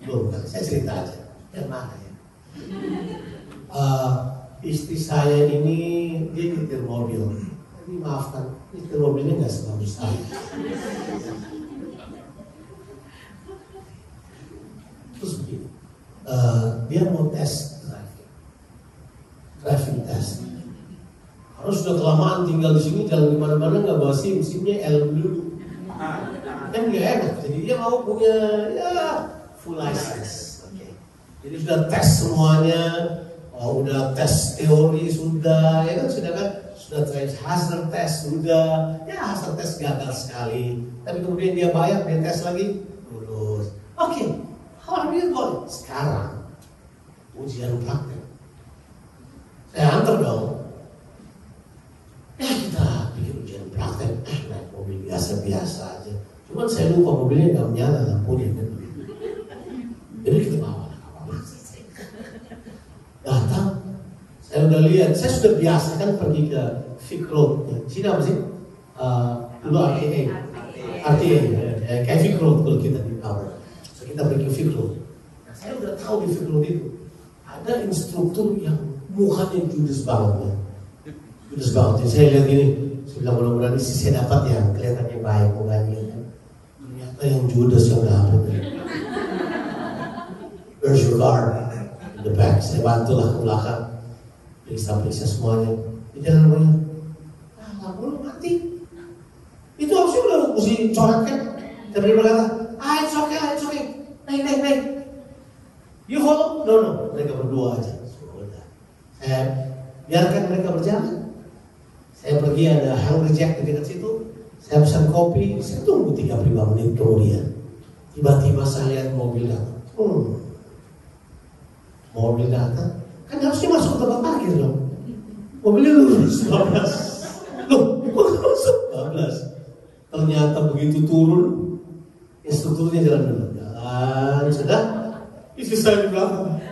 Belum? Saya cerita aja. Yang mana ya? Uh, istri saya ini dia nyetir mobil. Ini maafkan, nyetir mobilnya nggak sebagus saya. Terus begini, uh, dia mau tes driving, driving test. Harus sudah kelamaan tinggal di sini, jalan di mana-mana nggak bawa SIM, SIMnya L dulu kan nggak enak jadi dia mau punya ya full license. Oke. Jadi sudah tes semuanya. Oh, udah tes teori sudah ya kan? Sudah kan sudah tes hazard test sudah. Ya hazard test gagal sekali. Tapi kemudian dia bayar dia tes lagi lulus. Oke. Okay. how you boleh sekarang. Ujian praktek. Saya antar dong. Ya kita bikin ujian praktek. Eh naik mobil biasa-biasa aja Cuman saya lupa mobilnya nggak menyala lampunya. Jadi kita bawa Datang, saya udah lihat, saya sudah biasa kan pergi ke Vic Road. Sini apa sih? Uh, dulu RTA, RTA, ya, kayak Vic Road kalau kita di Tower. So kita pergi ke Road. Nah, saya udah tahu di Road itu ada instruktur yang mukanya judes banget. Judes banget. Jadi saya lihat gini, saya bilang mudah-mudahan isi saya dapat yang kelihatannya baik mukanya yang Judas yang dapat. Where's your car? In the back. Saya bantulah ke belakang. Periksa-periksa semuanya. Di jalan banyak. Ah, lu mati. Itu harusnya udah coret kan. Tapi dia berkata, ah it's okay, it's okay. Naik, naik, naik. You follow? No, no. Mereka berdua aja. Saya biarkan mereka berjalan. Saya pergi ada Hungry Jack di dekat situ saya pesan kopi, saya tunggu 35 menit kemudian. Tiba-tiba saya lihat mobil datang. Hmm. Mobil datang, kan harusnya masuk ke tempat parkir dong. Mobilnya lurus 12. Loh, kok masuk 12? Ternyata begitu turun, instrukturnya jalan dulu. Jalan, sudah. Istri saya di belakang.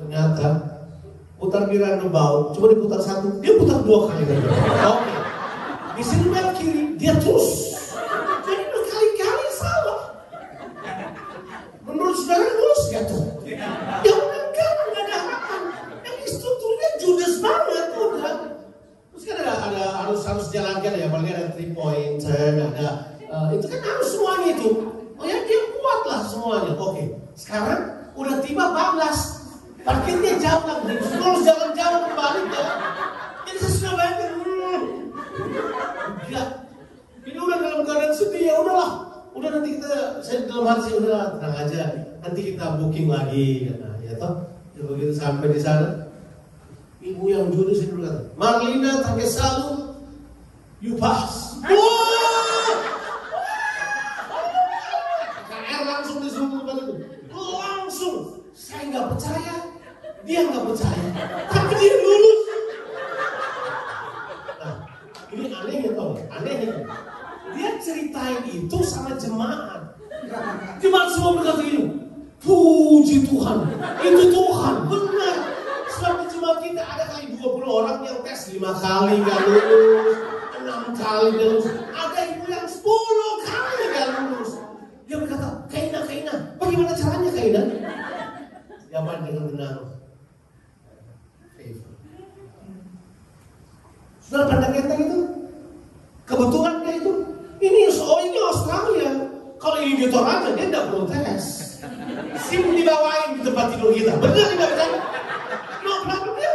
Ternyata putar di roundabout, coba diputar satu, dia putar dua kali. Oke. Okay. Di sini belok kiri, dia terus. Jadi berkali-kali salah. Menurut saudara lulus gak tuh? Ya udah enggak, enggak ada harapan. Yang instrukturnya judes banget udah. Terus kan ada, ada harus harus jalankan ya, paling ada three point ada uh, itu kan harus semuanya itu. Oh ya dia kuat lah semuanya. Oke, okay. sekarang udah tiba bablas parkirnya jauh lagi terus jalan jauh kembali jalan jadi saya sudah bayangkan hmm, ini udah dalam keadaan sedih ya udahlah. Udah nanti kita saya dalam hati udah tenang aja. Nanti kita booking lagi kata ya toh. Ya begitu sampai di sana. Ibu yang juru sih dulu kata Marlina Takesalu you pass. Wah! KR langsung disuruh tempat itu langsung saya nggak percaya. Dia nggak percaya. Tapi dia lulus. Nah ini anehnya tau anehnya dia ceritain itu sama jemaat. Jemaat semua berkata gini puji Tuhan. Itu Tuhan. Benar. Di jemaat kita ada kali 20 orang yang tes lima kali nggak lulus enam kali nggak lulus. Ada ibu yang 10 kali nggak lulus Jawaban dengan benar. Saudara pandang enteng itu? Kebetulan itu? Ini oh ini Australia. Kalau ini di Toraja, dia tidak perlu tes. SIM dibawain di tempat tidur kita. Benar tidak benar? No problem. Ya.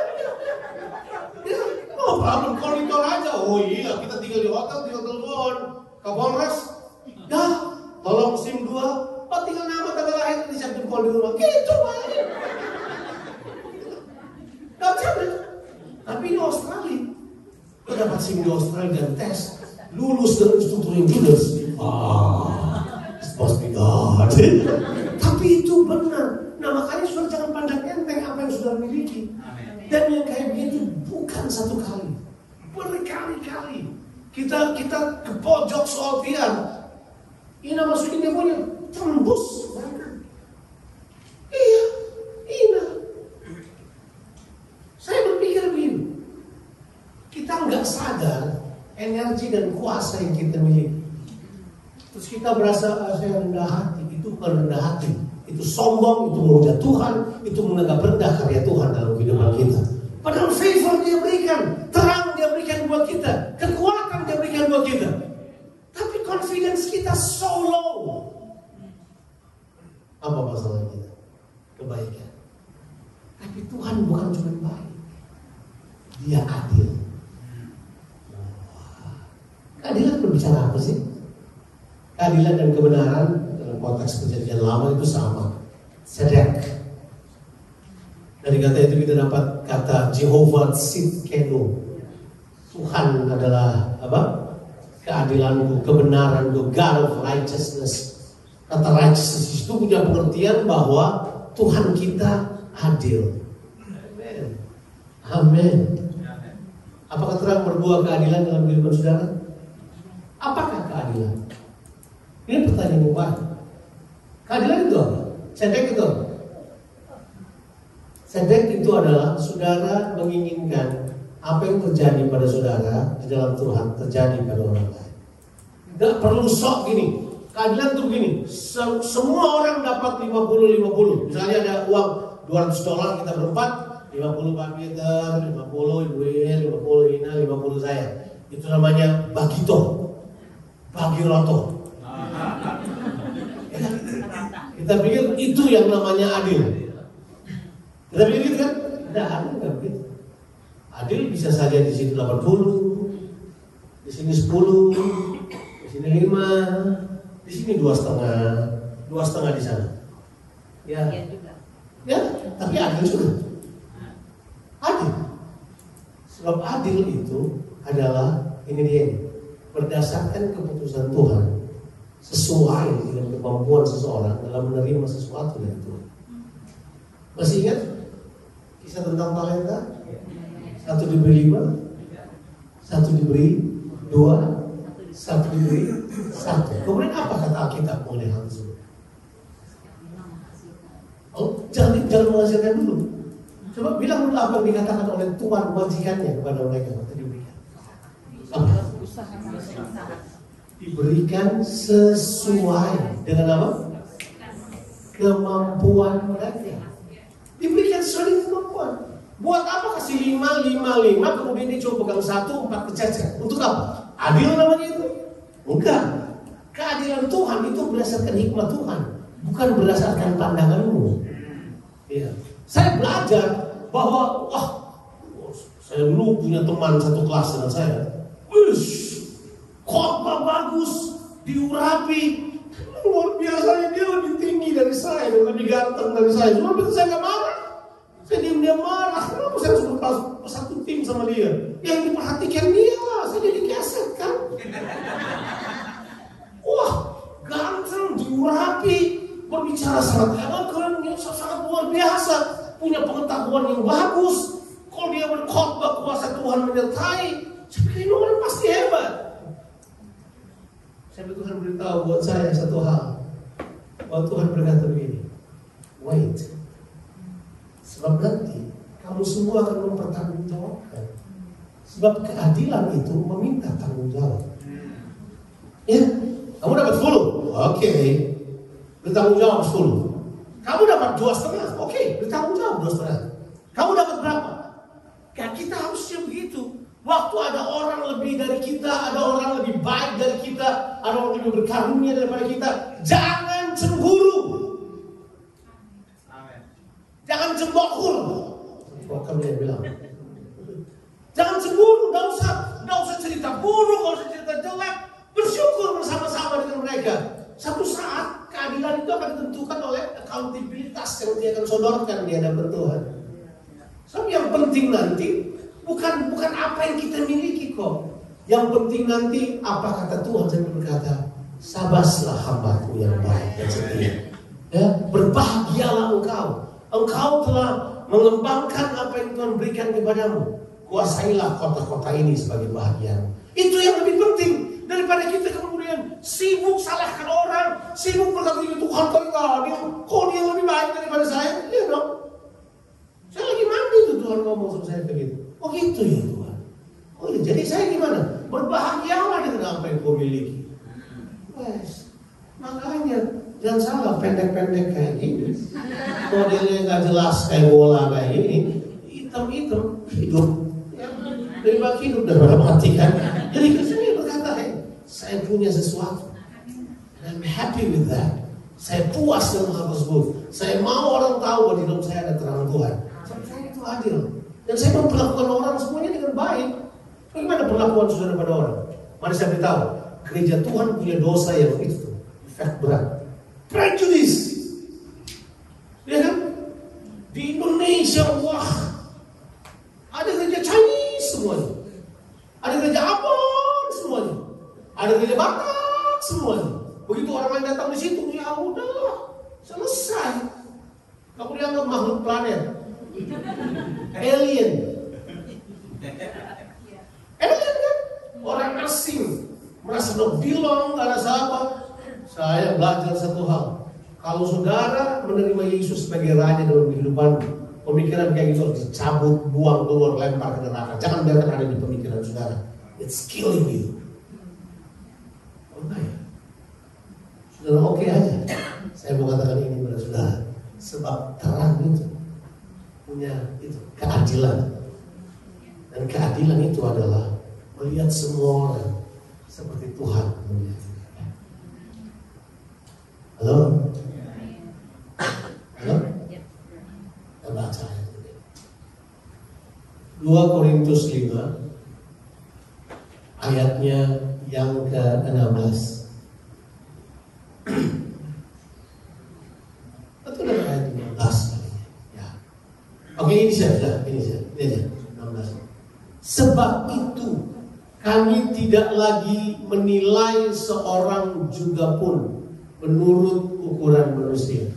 No problem. Kalau di Toraja, oh iya kita tinggal di hotel, tinggal telepon. Kapolres, dah, tolong SIM 2, oh tinggal nama tanggal lahir di jempol di rumah. Gitu aja. Bercanda. Tapi di Australia, lo dapat SIM di Australia dan tes, lulus dengan instruktur yang jelas. Ah, pasti God. Tapi itu benar. Nah makanya sudah jangan pandang enteng apa yang sudah miliki. Dan yang kayak begitu bukan satu kali, berkali-kali. Kita kita ke pojok soal tiang. Ina masukin dia punya tembus. Iya, Ina. Saya berpikir begini, nggak sadar energi dan kuasa yang kita miliki. Terus kita berasa ah, saya rendah hati, itu bukan rendah hati, itu sombong, itu memuja Tuhan, itu menganggap rendah karya Tuhan dalam kehidupan kita. Padahal favor dia berikan, terang dia berikan buat kita, kekuatan dia berikan buat kita. Tapi confidence kita so low. Apa masalah kita? Kebaikan. Tapi Tuhan bukan cuma baik. Dia adil. Keadilan berbicara apa sih? Keadilan dan kebenaran dalam konteks perjanjian lama itu sama. Sedek. Dari kata itu kita dapat kata Jehovah Sidkenu. Tuhan adalah apa? Keadilanku, kebenaranku, God of righteousness. Kata righteousness itu punya pengertian bahwa Tuhan kita adil. Amin. Amin. Apakah terang berbuah keadilan dalam kehidupan saudara? Apakah keadilan? Ini pertanyaan baik. Keadilan itu apa? Sedek itu apa? Sedek itu adalah saudara menginginkan apa yang terjadi pada saudara di dalam Tuhan terjadi pada orang lain. Gak perlu sok gini. Keadilan tuh gini. Se- semua orang dapat 50-50. Misalnya ada uang 200 dolar kita berempat. 50 Pak Peter, 50 Ibu Il, 50 Ina, 50 saya. Itu namanya bagito. Bagi roto. Ya, Kita pikir itu yang namanya adil. Kita pikir gitu kan? Tidak, adil nggak begitu. Adil bisa saja di sini 80, di sini 10, di sini 5, di sini dua setengah, dua setengah di sana. Ya, ya, tapi adil juga. Adil. Sebab adil itu adalah ini dia ini, berdasarkan keputusan Tuhan sesuai dengan kemampuan seseorang dalam menerima sesuatu dari Tuhan. Masih ingat kisah tentang talenta? Satu diberi lima, satu diberi dua, satu diberi satu. Kemudian apa kata Alkitab mengenai hal tersebut? Oh, jangan jangan menghasilkan dulu. Coba bilang dulu apa yang dikatakan oleh Tuhan majikannya kepada mereka waktu diberikan. Sesuai dengan apa? Kemampuan mereka. Diberikan sesuai kemampuan. Buat apa kasih lima, lima, lima, kemudian dia cuma pegang satu, empat kececer. Untuk apa? Adil namanya itu? Enggak. Keadilan Tuhan itu berdasarkan hikmat Tuhan, bukan berdasarkan pandanganmu. Iya. Saya belajar bahwa wah, saya dulu punya teman satu kelas dengan saya. Wish, khotbah bagus, diurapi, luar biasa dia lebih tinggi dari saya, lebih ganteng dari saya. Cuma betul saya nggak marah. Saya diam dia marah. Kenapa saya harus berpas satu tim sama dia? Yang diperhatikan dia lah. Saya jadi keset kan. Wah, ganteng, diurapi, berbicara sangat ya, sangat luar biasa, punya pengetahuan yang bagus. Kalau dia berkhotbah kuasa Tuhan menyertai, saya pikir ini orang pasti hebat. Saya Tuhan beritahu buat saya satu hal. Bahwa Tuhan berkata begini, wait. Sebab nanti kamu semua akan mempertanggungjawabkan. Sebab keadilan itu meminta tanggung jawab. Ya, kamu dapat 10, oke. Bertanggung jawab 10. Kamu dapat dua setengah, oke. Bertanggung jawab dua setengah. Kamu dapat berapa? Ya kita harusnya begitu. Waktu ada orang lebih dari kita, ada orang lebih baik dari kita, ada orang lebih berkarunia daripada kita, jangan cemburu. Jangan cembokur. Program dia bilang. Jangan cemburu, tidak usah, tidak usah cerita buruk, tidak usah cerita jelek. Bersyukur bersama-sama dengan mereka. Satu saat keadilan itu akan ditentukan oleh akuntabilitas yang dia akan sodorkan di hadapan Tuhan. So yang penting nanti bukan bukan apa yang kita miliki kok. Yang penting nanti apa kata Tuhan saya berkata, sabaslah hambaku yang baik dan setia. Ya, berbahagialah engkau. Engkau telah mengembangkan apa yang Tuhan berikan kepadamu. Kuasailah kota-kota ini sebagai bahagia. Itu yang lebih penting daripada kita kemudian sibuk salahkan orang, sibuk berkata Tuhan kau dia, kok dia lebih baik daripada saya? Iya dong. Saya lagi mandi tuh Tuhan ngomong sama saya begitu. Oh gitu ya Tuhan. Oh iya, jadi saya gimana? Berbahagialah dengan apa yang kau miliki. Wes, makanya jangan salah pendek-pendek kayak gini. Modelnya nggak jelas kayak bola kayak ini, hitam-hitam hidup. Ya, baik hidup daripada mati kan. Jadi Kristen berkata, hey, saya punya sesuatu. I'm happy with that. Saya puas dengan hal tersebut. Saya mau orang tahu bahwa di dalam saya ada terang Tuhan. Saya itu adil. Dan saya memperlakukan orang semuanya dengan baik. Bagaimana perlakuan saudara pada orang? Mari saya beritahu, gereja Tuhan punya dosa yang itu, efek berat. Prejudice. Ya kan? Di Indonesia, wah, ada gereja Chinese semuanya. Ada gereja Abon semuanya. Ada gereja Batak semuanya. Begitu orang lain datang di situ, ya udahlah, selesai. Kamu dianggap makhluk planet. Alien. Alien kan? Orang asing. Merasa no belong, ada sahabat. Saya belajar satu hal. Kalau saudara menerima Yesus sebagai raja dalam kehidupan, pemikiran kayak gitu harus dicabut, buang keluar, lempar ke neraka. Jangan biarkan ada di pemikiran saudara. It's killing you. Oh enggak ya? Oke aja. Saya mau katakan ini pada saudara. Sebab terang itu punya itu keadilan. Dan keadilan itu adalah melihat semua orang seperti Tuhan melihat. Halo? Halo? Kita baca ayat ini. 2 Korintus 5 ayatnya yang ke-16. Betul ayat 15 kali ya. Oke ini saja, ini saja, ini aja 16. Sebab itu kami tidak lagi menilai seorang juga pun menurut ukuran manusia.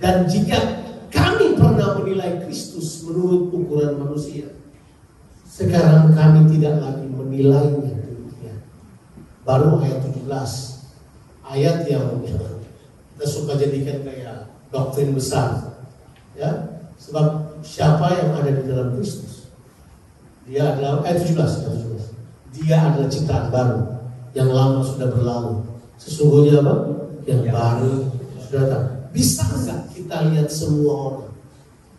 Dan jika kami pernah menilai Kristus menurut ukuran manusia, sekarang kami tidak lagi menilainya. Baru ayat 17, ayat yang kita suka jadikan kayak doktrin besar, ya. Sebab siapa yang ada di dalam Kristus, dia adalah ayat 17, ayat 17. Dia adalah ciptaan baru yang lama sudah berlalu. Sesungguhnya apa? Yang baru sudah datang. Bisa nggak kita lihat semua orang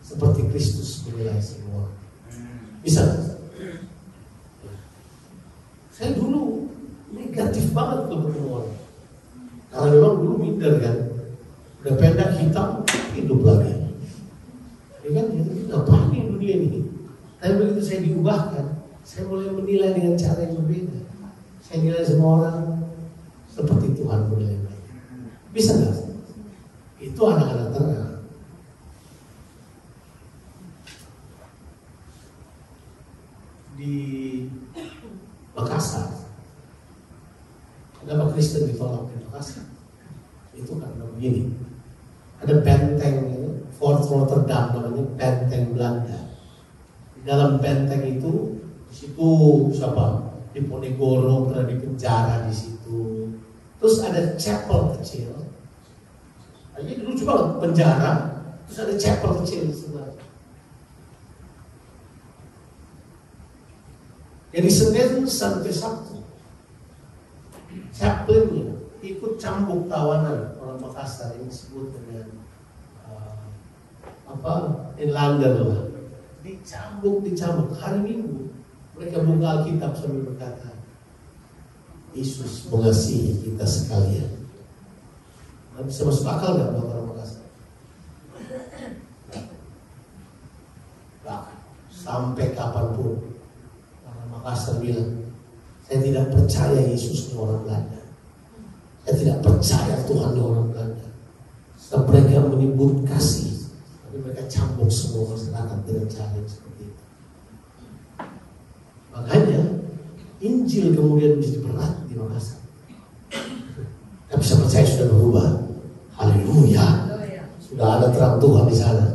seperti Kristus menilai semua? orang? Bisa? Saya dulu negatif banget ketemu orang. Karena memang dulu minder kan. Udah pendek hitam, hidup lagi. Ya kan, ya, ngapain di dunia ini? Tapi begitu saya diubahkan, saya mulai menilai dengan cara yang berbeda. Saya nilai semua orang seperti Tuhan menilai mereka. Bisa nggak? Itu anak-anak terang. Di Makassar, kenapa Kristen ditolak di Makassar? Itu karena begini. Ada benteng ini, Fort Rotterdam namanya benteng Belanda. Di dalam benteng itu, di situ siapa? Diponegoro pernah dipenjara di situ. Terus ada chapel kecil. Jadi lucu banget penjara, terus ada chapel kecil di sebelah. Jadi Senin sampai Sabtu, chaplainnya ikut cambuk tawanan. Orang Makassar yang disebut dengan uh, apa? In London lah dicambuk dicambuk. Hari Minggu mereka buka Alkitab sambil berkata Yesus mengasihi kita sekalian. Nah, bisa masuk akal nggak buat orang Makassar? Sampai kapan pun orang Makassar bilang, saya tidak percaya Yesus di orang Belanda. Saya tidak percaya Tuhan di orang Belanda. Sebab mereka menyebut kasih, tapi mereka campur semua masyarakat dengan cara yang seperti itu. Makanya Injil kemudian menjadi berat di Makassar. Tapi bisa percaya sudah berubah. Haleluya. Sudah ada terang Tuhan di sana.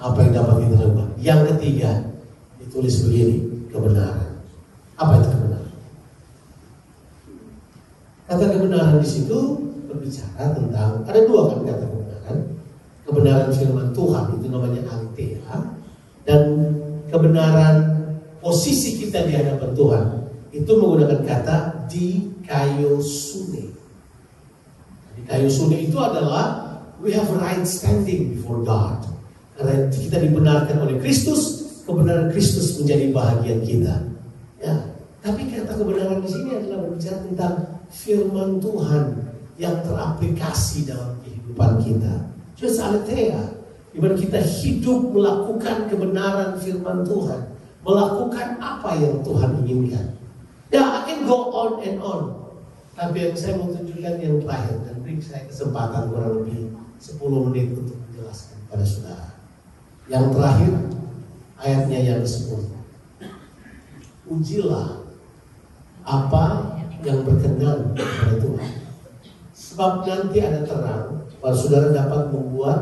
Apa yang dapat kita lakukan? Yang ketiga, ditulis begini, kebenaran. Apa itu? Kata kebenaran di situ berbicara tentang ada dua kan kata kebenaran. Kebenaran firman Tuhan itu namanya altea dan kebenaran posisi kita di hadapan Tuhan itu menggunakan kata di kayu sune. Di kayu sune itu adalah we have right standing before God. Karena kita dibenarkan oleh Kristus, kebenaran Kristus menjadi bahagian kita. Ya, tapi kata kebenaran di sini adalah berbicara tentang firman Tuhan yang teraplikasi dalam kehidupan kita. Just aletheia, di kita hidup melakukan kebenaran firman Tuhan, melakukan apa yang Tuhan inginkan. Ya, I can go on and on. Tapi yang saya mau tunjukkan yang terakhir dan beri saya kesempatan kurang lebih 10 menit untuk menjelaskan pada saudara. Yang terakhir ayatnya yang ke-10. Ujilah apa yang berkenan kepada Tuhan. Sebab nanti ada terang, para saudara dapat membuat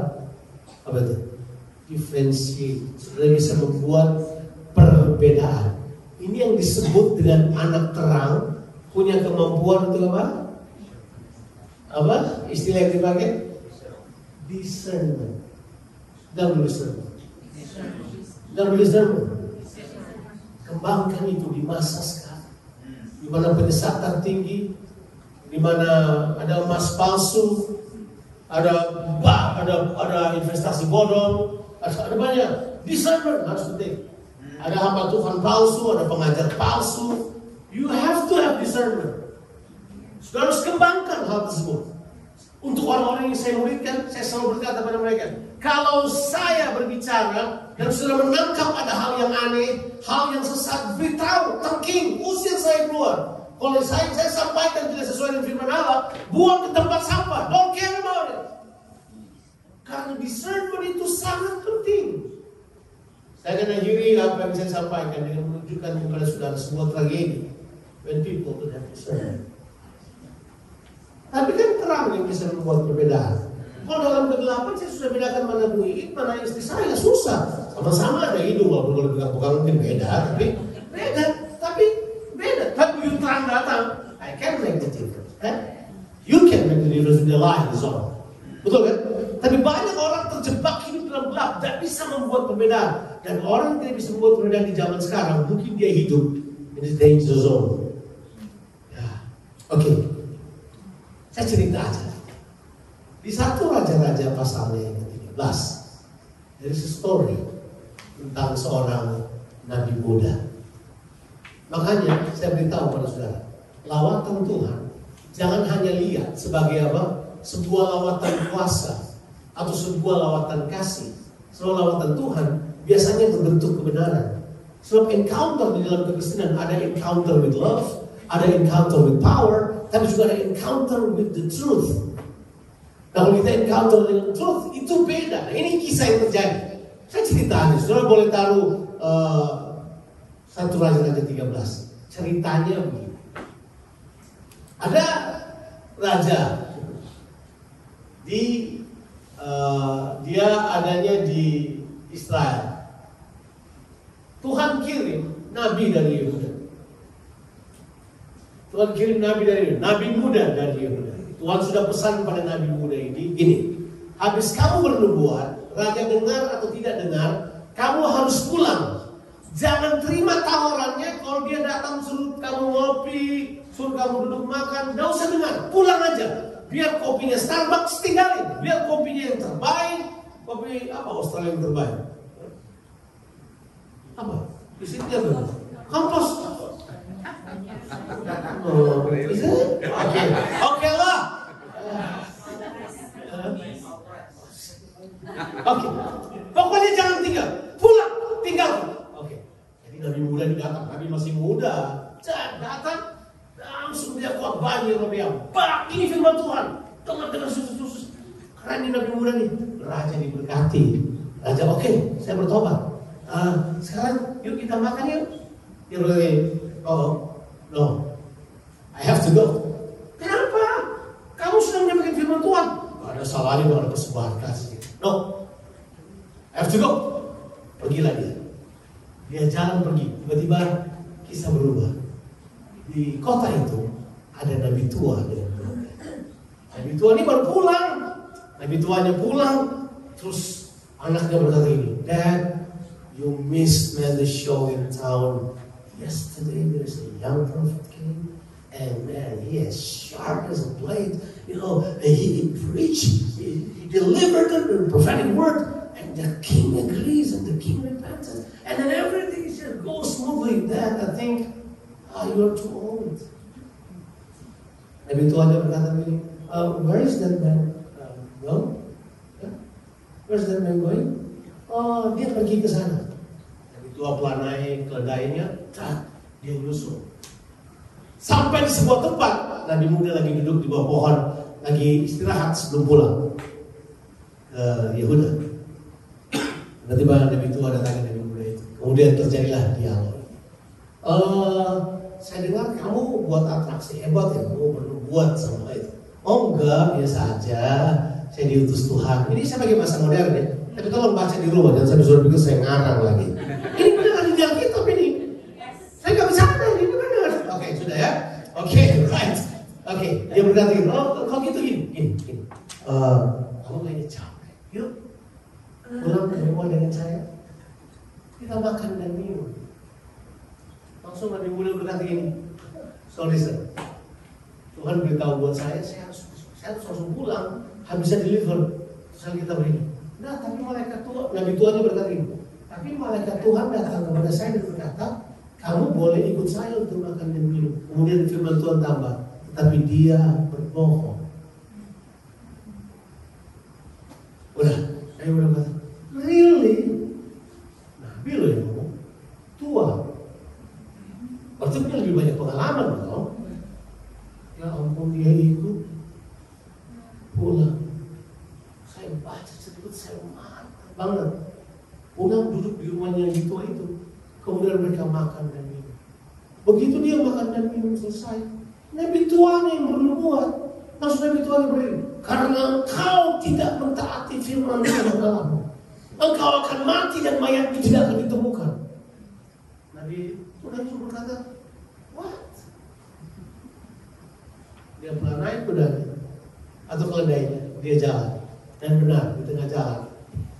apa itu? Diferensiate. Saudara bisa membuat perbedaan. Ini yang disebut dengan anak terang punya kemampuan untuk apa? Apa? Istilah yang dipakai? Discernment. Dan discernment. Dan discernment. Kembangkan itu di masa sekarang. Di mana penyesatan tinggi, di mana ada emas palsu, ada bah, ada ada investasi bodong, ada, ada banyak. Discernment harus penting. Ada hamba Tuhan palsu, ada pengajar palsu. You have to have discernment. Sudah harus kembangkan hal tersebut. Untuk orang-orang yang saya muridkan, saya selalu berkata pada mereka, kalau saya berbicara dan sudah menangkap ada hal yang aneh, hal yang sesat, beritahu, terking, usir saya keluar. Kalau saya, saya sampaikan tidak sesuai dengan firman Allah, buang ke tempat sampah. Don't care about it. Karena discernment itu sangat penting. Saya akan akhiri apa yang saya sampaikan dengan menunjukkan kepada saudara sebuah tragedi. When people don't have discernment. Tapi kan terang yang bisa membuat perbedaan. Kalau dalam kegelapan saya sudah bedakan mana Bu Iit, mana istri saya susah. Sama-sama ada hidung walaupun kalau pegang-pegang mungkin beda, tapi beda. Tapi beda. Tapi you terang datang, I can make the difference. Eh? You can make the difference in the life is all. Betul kan? Tapi banyak orang terjebak hidup dalam gelap, tidak bisa membuat perbedaan. Dan orang tidak bisa membuat perbedaan di zaman sekarang, mungkin dia hidup in the danger zone. Ya. Oke, saya cerita aja. Di satu raja-raja pasalnya yang ke-13, there is story tentang seorang nabi muda. Makanya saya beritahu pada saudara, lawatan Tuhan jangan hanya lihat sebagai apa? Sebuah lawatan kuasa atau sebuah lawatan kasih. Sebuah lawatan Tuhan biasanya berbentuk kebenaran. Sebab encounter di dalam kekristenan ada encounter with love, ada encounter with power, tapi juga ada encounter with the truth. Kalau kita encounter dengan truth itu beda. Ini kisah yang terjadi. Saya cerita aja, saudara boleh taruh uh, satu raja raja 13. Ceritanya begini. Ada raja di uh, dia adanya di Israel. Tuhan kirim nabi dari Yehuda. Tuhan kirim nabi dari Yehuda, nabi muda dari Yehuda. Tuhan sudah pesan pada nabi muda ini, gini, habis kamu bernubuat, raja dengar atau tidak dengar, kamu harus pulang. Jangan terima tawarannya kalau dia datang suruh kamu ngopi, suruh kamu duduk makan, tidak usah dengar, pulang aja. Biar kopinya Starbucks tinggalin, biar kopinya yang terbaik, Tapi apa Australia yang terbaik? Apa? Di sini apa? Kampus. Oke, lah. Oke, pokoknya jangan tinggal, pulang, tinggal. Oke, jadi Nabi muda ini datang, Nabi masih muda, datang, langsung dia kuat banyak Nabi Pak, ini firman Tuhan, dengar dengan susus-susus. Karena ini Nabi muda nih, Raja diberkati. Raja, oke, saya bertobat. Uh, sekarang yuk kita makan yuk. Berkata, oh, no, I have to go. Kenapa? Kamu sudah menyampaikan firman Tuhan. Gak ada salahnya kalau ada persembahan kasih. No, I have to go. Pergilah dia. Dia jalan pergi. Tiba-tiba kisah berubah. Di kota itu ada nabi tua dengan Nabi tua ini baru pulang. Nabi tuanya pulang. Terus anaknya berkata ini, Dad, you missed man the show in town. Yesterday there's a young prophet came. And man, he is sharp as a blade. You know, he, he preached, he, he delivered the prophetic word, and the king agrees, and the king repents, and then everything just goes smoothly. Then I think, ah, oh, you're too old. Nabi Tuhan berkata begini, uh, where is that man uh, going? Yeah? Where's that man going? Oh, dia pergi. Tua pelan naik keledainya, dia nyusul. Sampai di sebuah tempat, Nabi muda lagi duduk di bawah pohon, lagi istirahat sebelum pulang ke Yehuda. Tiba-tiba Nabi tua datang Nabi muda itu. Kemudian terjadilah dialog. Uh, saya dengar kamu buat atraksi hebat ya, kamu perlu buat sama itu. Oh enggak, biasa aja. Saya diutus Tuhan. Ini saya pakai bahasa modern ya. Tapi kalau baca di rumah dan saya bisa pikir saya ngarang lagi. Ini benar di Alkitab ini. Saya nggak bisa ini benar. Oke sudah ya. Oke right. Oke dia berkata gitu. Oh kalau gitu gini gini gini. Uh, kamu kayaknya capek. Yuk pulang ke rumah dengan saya. Kita makan dan minum. Langsung Nabi muda berkata gini. So listen. Tuhan beritahu buat saya, saya harus saya harus langsung pulang, habisnya deliver. Terus kita begini. Nah, tapi malaikat Tuhan, Nabi Tuhannya berkata ini. Tapi malaikat Tuhan datang kepada saya dan berkata, kamu boleh ikut saya untuk makan dan minum. Kemudian firman Tuhan tambah, tetapi dia berbohong. Udah, saya udah kata, really? Nabi loh yang ngomong, tua. Berarti punya lebih banyak pengalaman loh. Ya ampun dia ikut pulang. Saya baca cerita saya marah banget. Pulang duduk di rumahnya yang tua itu. Kemudian mereka makan dan minum. Begitu dia makan dan minum selesai, Nabi tuanya yang bernubuat. Maksud Nabi tuanya berdiri. Karena engkau tidak mentaati firman Tuhan dalammu. Engkau akan mati dan mayatmu tidak akan ditemukan. Nabi Tuhan itu berkata, what? Dia pelan naik kudanya atau keledainya, dia jalan dan benar di tengah jalan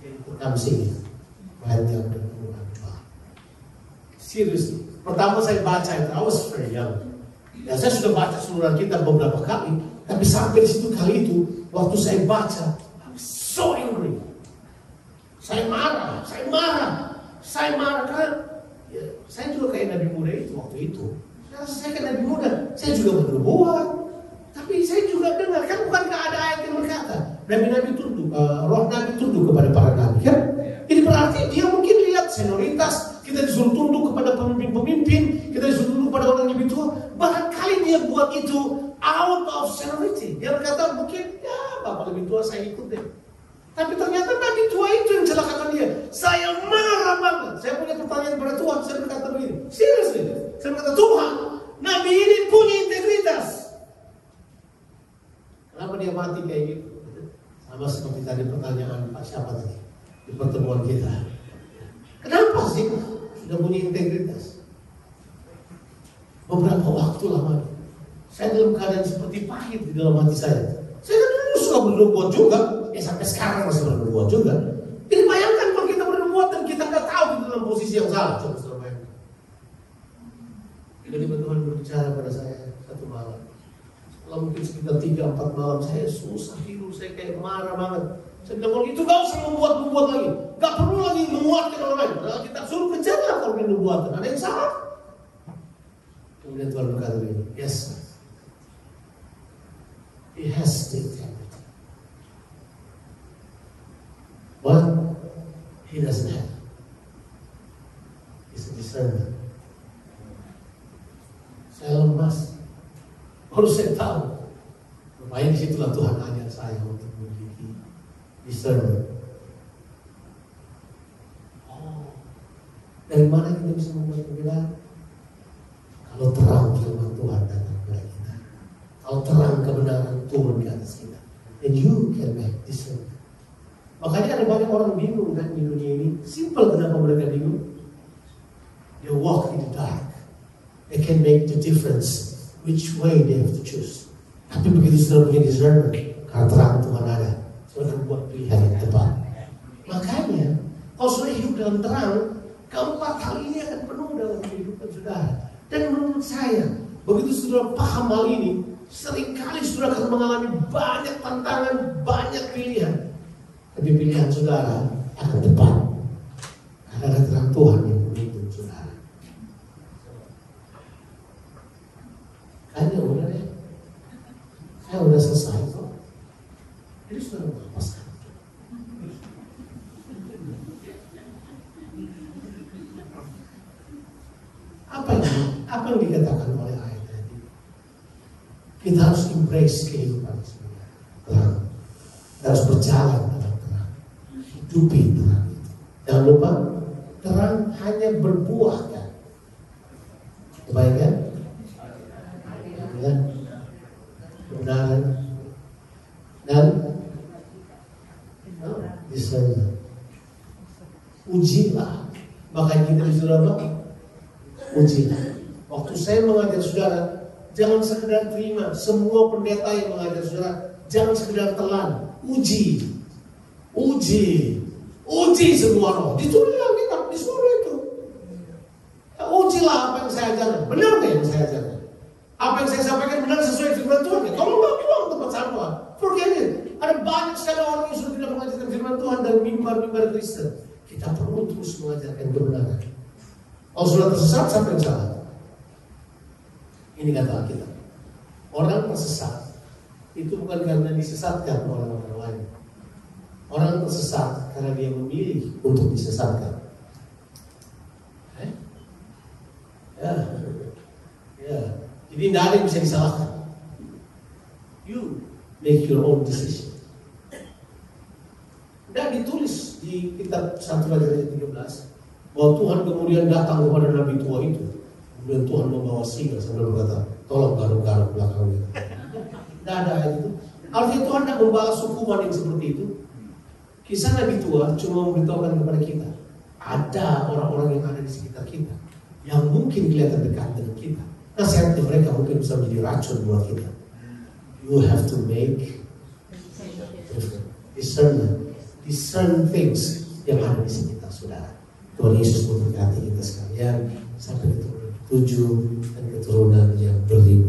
dia ditekam sini panjang dan kemudian Serius, pertama saya baca itu, I was very young. Ya saya sudah baca seluruh kita beberapa kali, tapi sampai di situ kali itu, waktu saya baca, I was so angry. Saya marah, saya marah, saya marah karena ya, saya juga kayak Nabi muda itu waktu itu. Nah, saya kayak Nabi muda, saya juga berbuat, tapi saya juga dengar kan bukan ada ayat yang berkata Nabi-Nabi tunduk, uh, roh Nabi tunduk kepada para nabi kan? Ini berarti dia mungkin lihat senioritas, kita disuruh tunduk kepada pemimpin-pemimpin, kita disuruh tunduk kepada orang yang lebih tua. Bahkan dia buat itu out of seniority. Dia berkata mungkin ya bapak lebih tua saya ikut deh. Tapi ternyata Nabi tua itu yang celakakan dia. Saya marah banget. Saya punya pertanyaan kepada Tuhan. Saya berkata begini, serius nih. Saya berkata Tuhan, Nabi ini punya integritas. Kenapa dia mati kayak gitu? Sama seperti tadi pertanyaan Pak siapa tadi di pertemuan kita. Kenapa sih sudah punya integritas? Beberapa waktu lama saya dalam keadaan seperti pahit di dalam hati saya. Saya kan dulu suka berbuat juga, ya sampai sekarang masih berbuat juga. Jadi bayangkan kalau kita berbuat dan kita nggak tahu di dalam posisi yang salah. Coba saudara bayangkan. Tiba-tiba Tuhan berbicara pada saya satu malam. Kalau mungkin sekitar 3-4 malam saya susah tidur, saya kayak marah banget. Saya bilang, kalau itu gak usah membuat-membuat lagi. Gak perlu lagi menguatkan orang lain. Nah, kita suruh kejarlah kalau ini buatan. Ada yang salah. Kemudian Tuhan berkata begini, yes, He has the integrity. But he doesn't have. He's a discerner. Saya lemas. Baru saya tahu. Rupanya di situlah Tuhan ajar saya untuk memiliki discernment. Oh, dari mana kita bisa membuat pembelaan? Kalau terang firman Tuhan datang kepada kita. Kalau terang kebenaran turun di atas kita. And you can make discernment. Makanya ada banyak orang bingung kan di dunia ini. Simple kenapa mereka bingung. They walk in the dark. They can make the difference which way they have to choose. Tapi begitu sudah punya discernment, karena terang Tuhan ada, sudah buat pilihan yang tepat. Makanya, kalau sudah hidup dalam terang, keempat hal ini akan penuh dalam kehidupan saudara. Dan menurut saya, begitu sudah paham hal ini, sering kali sudah akan mengalami banyak tantangan, banyak pilihan. Tapi pilihan saudara akan tepat. Karena terang Tuhan yang menuntun saudara. Kayaknya udah deh. Saya udah selesai kok. Jadi sudah melepaskan. Apa yang apa yang dikatakan oleh ayat tadi? Kita harus embrace kehidupan sebenarnya. Terang. Kita harus berjalan dalam terang. Hidupi terang itu. Jangan lupa, terang hanya berbuah kan. Kebaikan, ya, kebenaran, dan no, discernment. Ujilah. Makanya kita disuruh apa? Ujilah. Waktu saya mengajar saudara, jangan sekedar terima semua pendeta yang mengajar saudara, jangan sekedar telan, uji, uji, uji semua roh. Ditulis Alkitab, disuruh itu. Ya, ujilah apa yang saya ajarkan, benar nggak yang saya ajarkan? Apa yang saya sampaikan benar sesuai firman Tuhan? Ya? Kalau nggak buang tempat sampah, forget it. Ada banyak sekali orang yang sudah tidak mengajarkan firman Tuhan dan mimbar-mimbar Kristen. Kita perlu terus mengajarkan kebenaran. Kalau sudah tersesat, siapa yang salah? Ini kata Alkitab. Orang tersesat itu bukan karena disesatkan oleh orang lain. Orang tersesat karena dia memilih untuk disesatkan. Eh? Ya, ya. Jadi tidak ada yang bisa disalahkan. You make your own decision. Dan ditulis di kitab 1 Raja 13 bahwa Tuhan kemudian datang kepada Nabi tua itu. Kemudian Tuhan membawa singa sambil berkata, tolong garuk-garuk belakang kita. Tidak ada itu. Artinya Tuhan tidak membalas hukuman yang seperti itu. Kisah Nabi tua cuma memberitahukan kepada kita. Ada orang-orang yang ada di sekitar kita. Yang mungkin kelihatan dekat dengan kita. Nasihatnya mereka mungkin bisa menjadi racun buat kita. You have to make discernment. Discern things yang ada di sekitar saudara. Tuhan Yesus memberkati kita sekalian sampai keturunan tujuh keturunan yang beribu-ribu.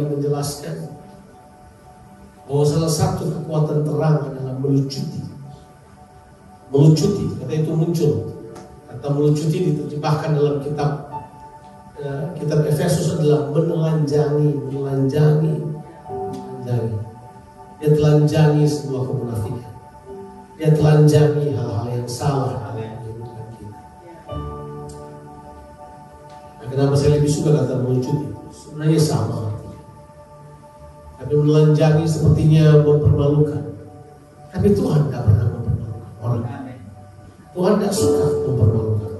Lagi menjelaskan bahwa salah satu kekuatan terang adalah melucuti. Melucuti, kata itu muncul. Kata melucuti diterjemahkan dalam kitab eh, kitab Efesus adalah menelanjangi, menelanjangi, menelanjangi. Dia telanjangi sebuah kemunafikan. Dia telanjangi hal-hal yang salah menelanjangi sepertinya mempermalukan. Tapi Tuhan tidak pernah mempermalukan orang. Tuhan tidak suka mempermalukan.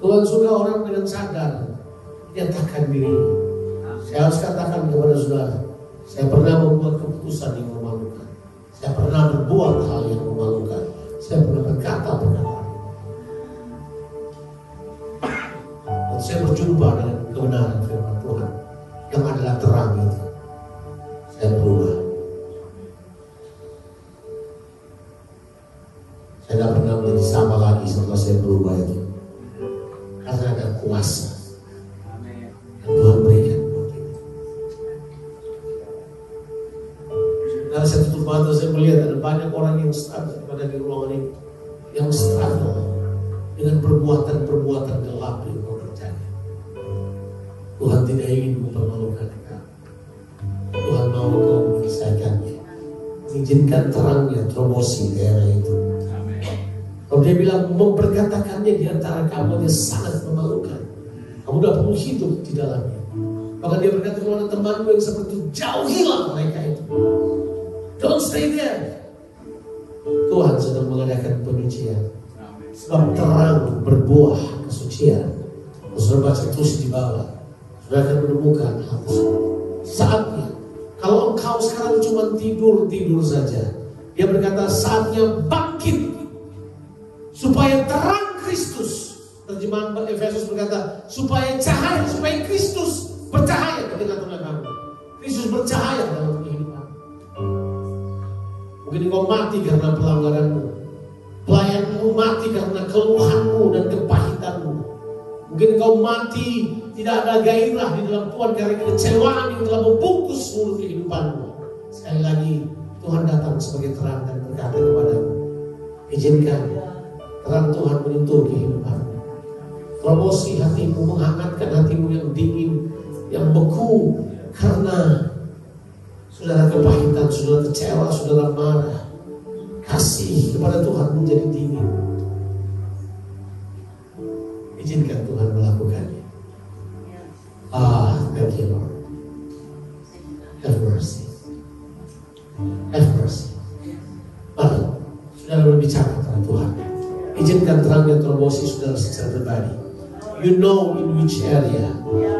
Tuhan suka orang dengan sadar nyatakan diri. Saya harus katakan kepada saudara, saya pernah membuat keputusan yang memalukan. Saya pernah berbuat hal yang memalukan. Saya pernah berkata perkataan. Dan saya berjumpa dengan kebenaran firman Tuhan yang adalah terang perbuatan-perbuatan gelap yang kau kerjakan. Tuhan tidak ingin mempermalukan kamu. Tuhan mau kau menyelesaikannya. Mengizinkan terangnya terobosi daerah itu. Kalau dia bilang memperkatakannya di antara kamu dia sangat memalukan. Kamu tidak perlu hidup di dalamnya. Bahkan dia berkata kepada temanmu yang seperti jauhilah mereka itu. Don't stay there. Tuhan sedang mengadakan penyucian. Sebab terang berbuah kesucian. Saudara baca terus di bawah. Saudara akan menemukan hal. Saatnya. Kalau engkau sekarang cuma tidur-tidur saja. Dia berkata saatnya bangkit. Supaya terang Kristus. Terjemahan Efesus berkata supaya cahaya, supaya Kristus bercahaya di tengah-tengah kamu. Kristus bercahaya dalam kehidupan. Mungkin kau mati karena pelanggaranmu. Pelayanmu mati karena keluhanmu dan kepahitanmu. Mungkin kau mati tidak ada gairah di dalam Tuhan karena kecewaan yang telah membungkus seluruh kehidupanmu. Sekali lagi Tuhan datang sebagai terang dan berkata kepadamu, izinkan terang Tuhan menyentuh kehidupanmu. Promosi hatimu, menghangatkan hatimu yang dingin, yang beku karena saudara kepahitan, saudara kecewa, saudara marah. Kasih kepada Tuhan menjadi dingin. Izinkan Tuhan melakukannya. Ah, thank you Lord. Have mercy. Have mercy. Mari, saudara berbicara kepada Tuhan. Izinkan terangnya terobosi saudara secara pribadi. You know in which area.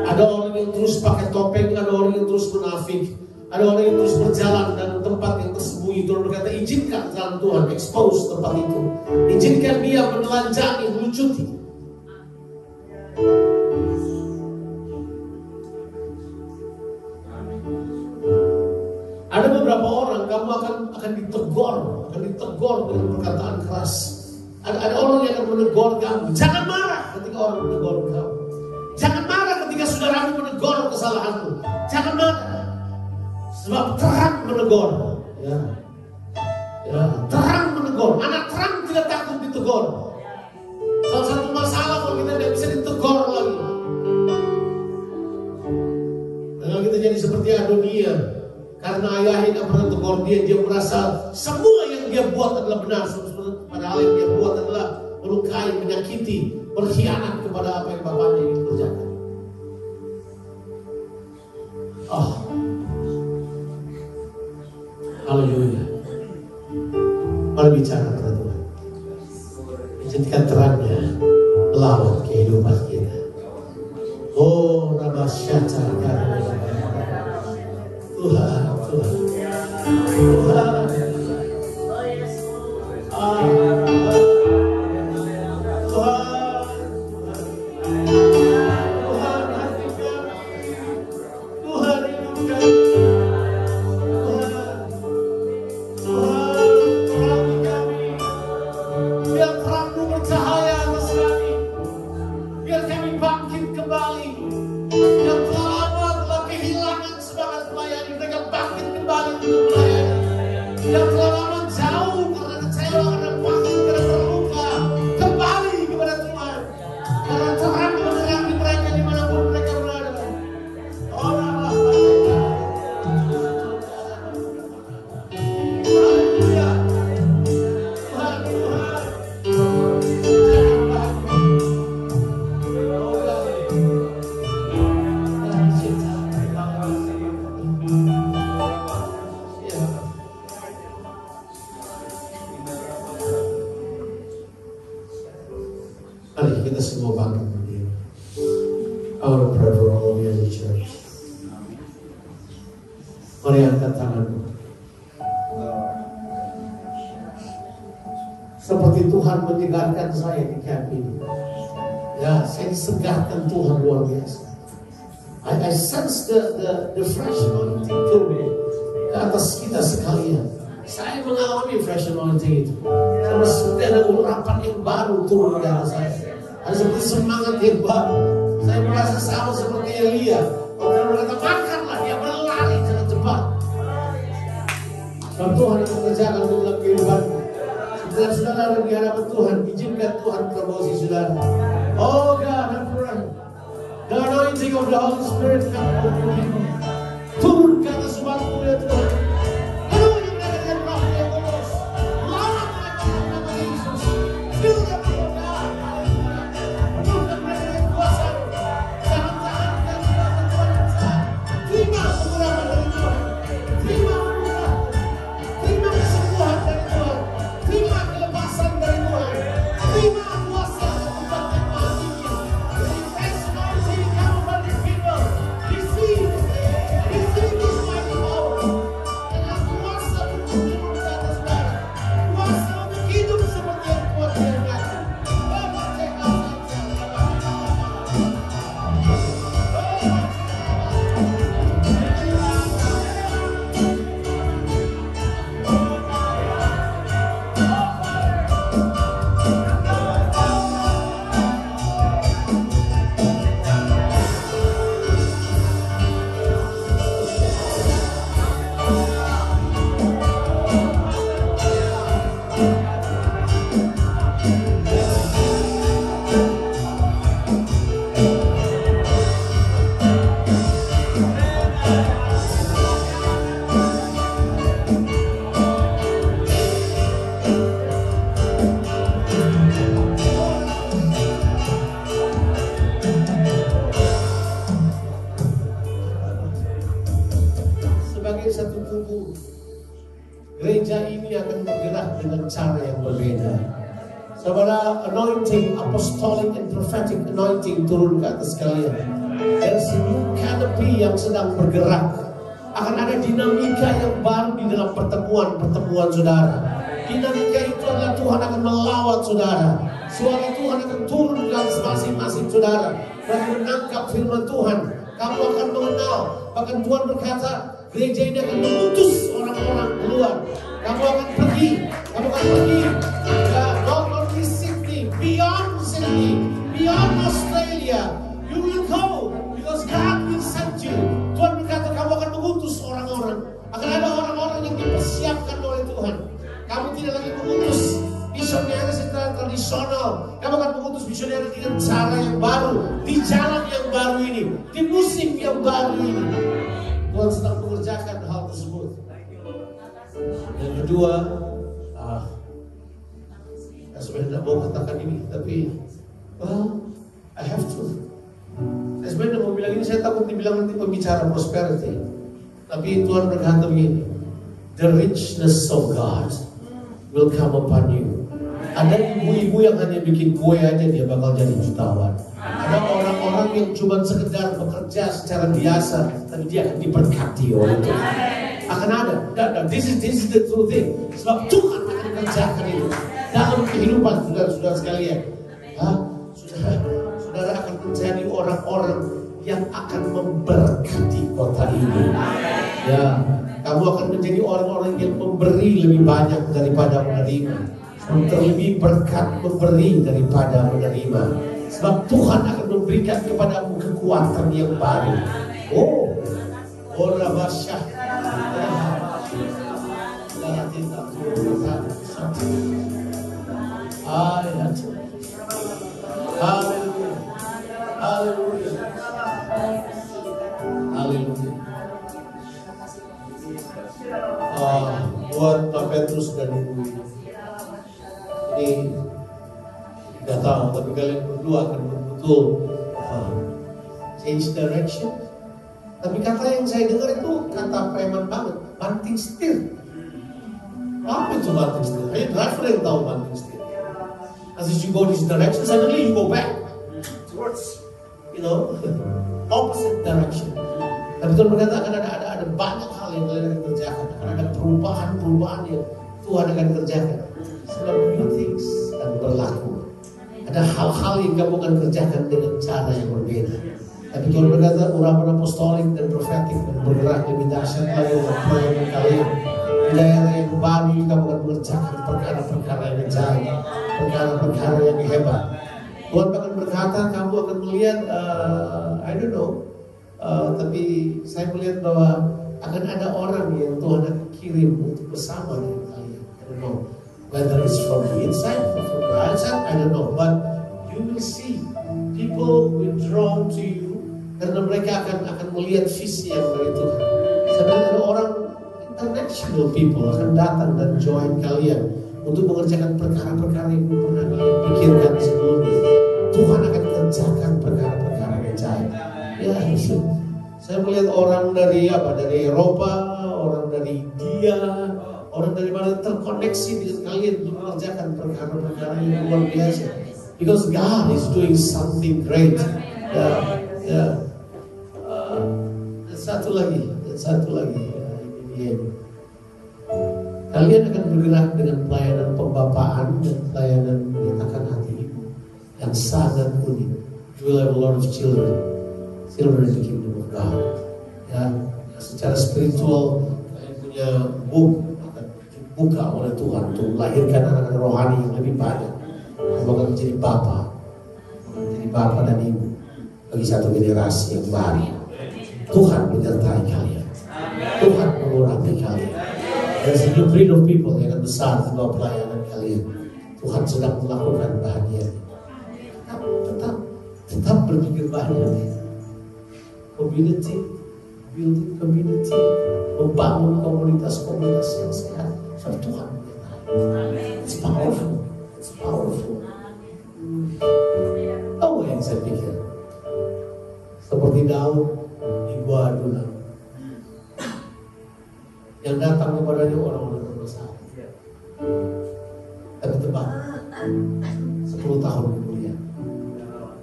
Ada orang yang terus pakai topeng, ada orang yang terus munafik, ada orang yang terus berjalan dan tempat yang tersembunyi. Tuhan berkata, izinkan terang Tuhan expose tempat itu. Izinkan dia menelanjangi, melucuti. Ada beberapa orang kamu akan akan ditegur, akan ditegur dengan perkataan keras. Ada, ada orang yang akan menegur kamu. Jangan marah ketika orang menegur kamu. Jangan marah ketika saudaramu menegur kesalahanmu. Jangan marah. Sebab terang menegur. Ya. Ya, terang menegur. Anak terang tidak takut ditegur. Salah satu masalah kalau kita tidak bisa ditegur lagi. Kalau kita jadi seperti Adonia, karena ayahnya tidak pernah tegur dia, dia merasa semua yang dia buat adalah benar. Padahal yang dia buat adalah melukai, menyakiti, berkhianat kepada apa yang bapaknya ingin kerjakan. Oh, haleluya. Mari bicara kepada Tuhan. Izinkan terangnya melawan kehidupan kita. Oh, Rabasyata Tuhan, Tuhan. Tuhan. Menyegarkan saya di camp ini. Ya, saya disegarkan Tuhan luar biasa. I, I sense the, the, the fresh turun ke atas kalian. There's a new canopy yang sedang bergerak. Akan ada dinamika yang baru di dalam pertemuan-pertemuan saudara. Dinamika itu adalah Tuhan akan melawat saudara. Suara Tuhan akan turun ke atas masing-masing saudara. Dan menangkap firman Tuhan. Kamu akan mengenal. Bahkan Tuhan berkata, gereja ini akan mengutus orang-orang keluar. Kamu akan pergi. Kamu akan pergi. Sydney, beyond Sydney, beyond Australia. You will go because God will send you. Tuhan berkata kamu akan mengutus orang-orang. Akan ada orang-orang yang dipersiapkan oleh Tuhan. Kamu tidak lagi mengutus misioner secara tradisional. Kamu akan mengutus misioner dengan cara yang baru, di jalan yang baru ini, di musim yang baru ini. Tuhan sedang mengerjakan hal tersebut. Yang kedua, ah, saya sebenarnya tidak mau katakan ini, tapi well, I have to. Saya sebenarnya mau bilang ini, saya takut dibilang nanti pembicara prosperity. Tapi Tuhan berkata begini, the richness of God will come upon you. Ada ibu-ibu yang hanya bikin kue aja dia bakal jadi jutawan. Ada orang-orang yang cuma sekedar bekerja secara biasa, tapi dia akan diberkati oleh Tuhan. Akan ada. Dan, this is this is the true thing. Sebab Tuhan akan mengerjakan itu dalam kehidupan saudara-saudara sekalian. Hah? Akan menjadi orang-orang yang akan memberkati kota ini. Ya, kamu akan menjadi orang-orang yang memberi lebih banyak daripada menerima. Terlebih berkat memberi daripada menerima. Sebab Tuhan akan memberikan kepadamu kekuatan yang baru. Oh, Ora basyah. Haleluya. Haleluya. Haleluya. Ah, buat Pak Petrus dan Ibu ini tidak tahu, tapi kalian berdua akan betul change direction. Tapi kata yang saya dengar itu kata preman banget, banting setir. Apa itu banting setir? Ayo driver yang tahu banting setir. As you go this direction, suddenly you go back towards you know, opposite direction. Tapi Tuhan berkata akan ada, ada, ada banyak hal yang kalian akan kerjakan. Akan ada perubahan-perubahan yang Tuhan akan kerjakan. Sebab new things akan berlaku. Ada hal-hal yang kamu akan kerjakan dengan cara yang berbeda. Tapi Tuhan berkata urapan apostolik dan profetik dan bergerak lebih dahsyat lagi untuk pelayanan kalian. Di daerah yang baru kamu akan mengerjakan perkara-perkara yang ajaib, perkara-perkara yang hebat. Tuhan akan berkata kamu akan melihat, uh, I don't know, uh, tapi saya melihat bahwa akan ada orang yang Tuhan akan kirim untuk bersama dengan kalian. I don't know whether it's from the inside or from the outside, I don't know, but you will see people will drawn to you karena mereka akan akan melihat visi yang dari Tuhan. Sebenarnya orang international people akan datang dan join kalian untuk mengerjakan perkara-perkara yang belum pernah kalian pikirkan sebelumnya. Tuhan akan kerjakan perkara-perkara yang ajaib. Ya, saya melihat orang dari apa? Dari Eropa, orang dari India, orang dari mana terkoneksi dengan kalian untuk mengerjakan perkara-perkara yang luar biasa. Because God is doing something great. Ya, ya. Uh, satu lagi, satu lagi. Ya, ini dia. Kalian akan bergerak dengan pelayanan pembapaan dan pelayanan menyatakan hati yang sangat unik. You will have a lot of children, children in the kingdom of God. Ya, secara spiritual kalian punya book akan dibuka oleh Tuhan untuk melahirkan anak-anak rohani yang lebih banyak. Kamu akan menjadi bapak, menjadi bapak dan ibu bagi satu generasi yang baru. Tuhan menyertai kalian. Tuhan mengurapi kalian. New breed of people yang akan besar di bawah pelayanan kalian. Tuhan sedang melakukan bahagia. Tetap, tetap, tetap berpikir bahagia. Community, building community, membangun komunitas-komunitas yang sehat. Sebab Tuhan. It's powerful. It's powerful. Tahu yang saya pikir? Seperti Daud di Gua yang datang kepadanya orang-orang berdosa. Tapi tebak, 10 tahun kemudian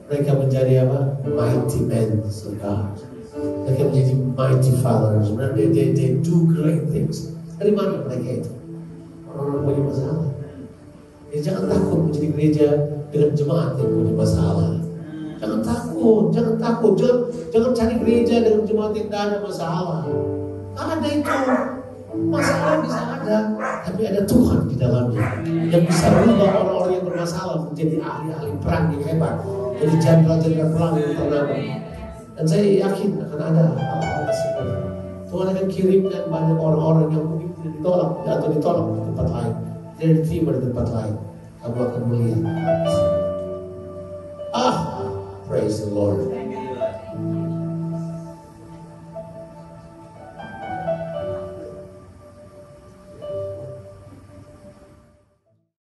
mereka menjadi apa? Mighty men of God. Mereka menjadi mighty fathers. They, they, they do great things. Dari mana mereka itu? Orang-orang punya masalah. Ya, jangan takut menjadi gereja dengan jemaat yang punya masalah. Jangan takut, jangan takut, jangan, jangan cari gereja dengan jemaat yang tidak ada masalah. Ada itu, Masalah bisa ada, tapi ada Tuhan di dalamnya yang bisa merubah orang-orang yang bermasalah menjadi ahli-ahli perang yang hebat, jadi jenderal-jenderal perang yang ternama. Dan saya yakin akan ada Tuhan akan kirimkan banyak orang-orang yang mungkin ditolak atau ditolak di tempat lain, tidak diterima di tempat lain. Kamu akan melihat. Ah, praise the Lord.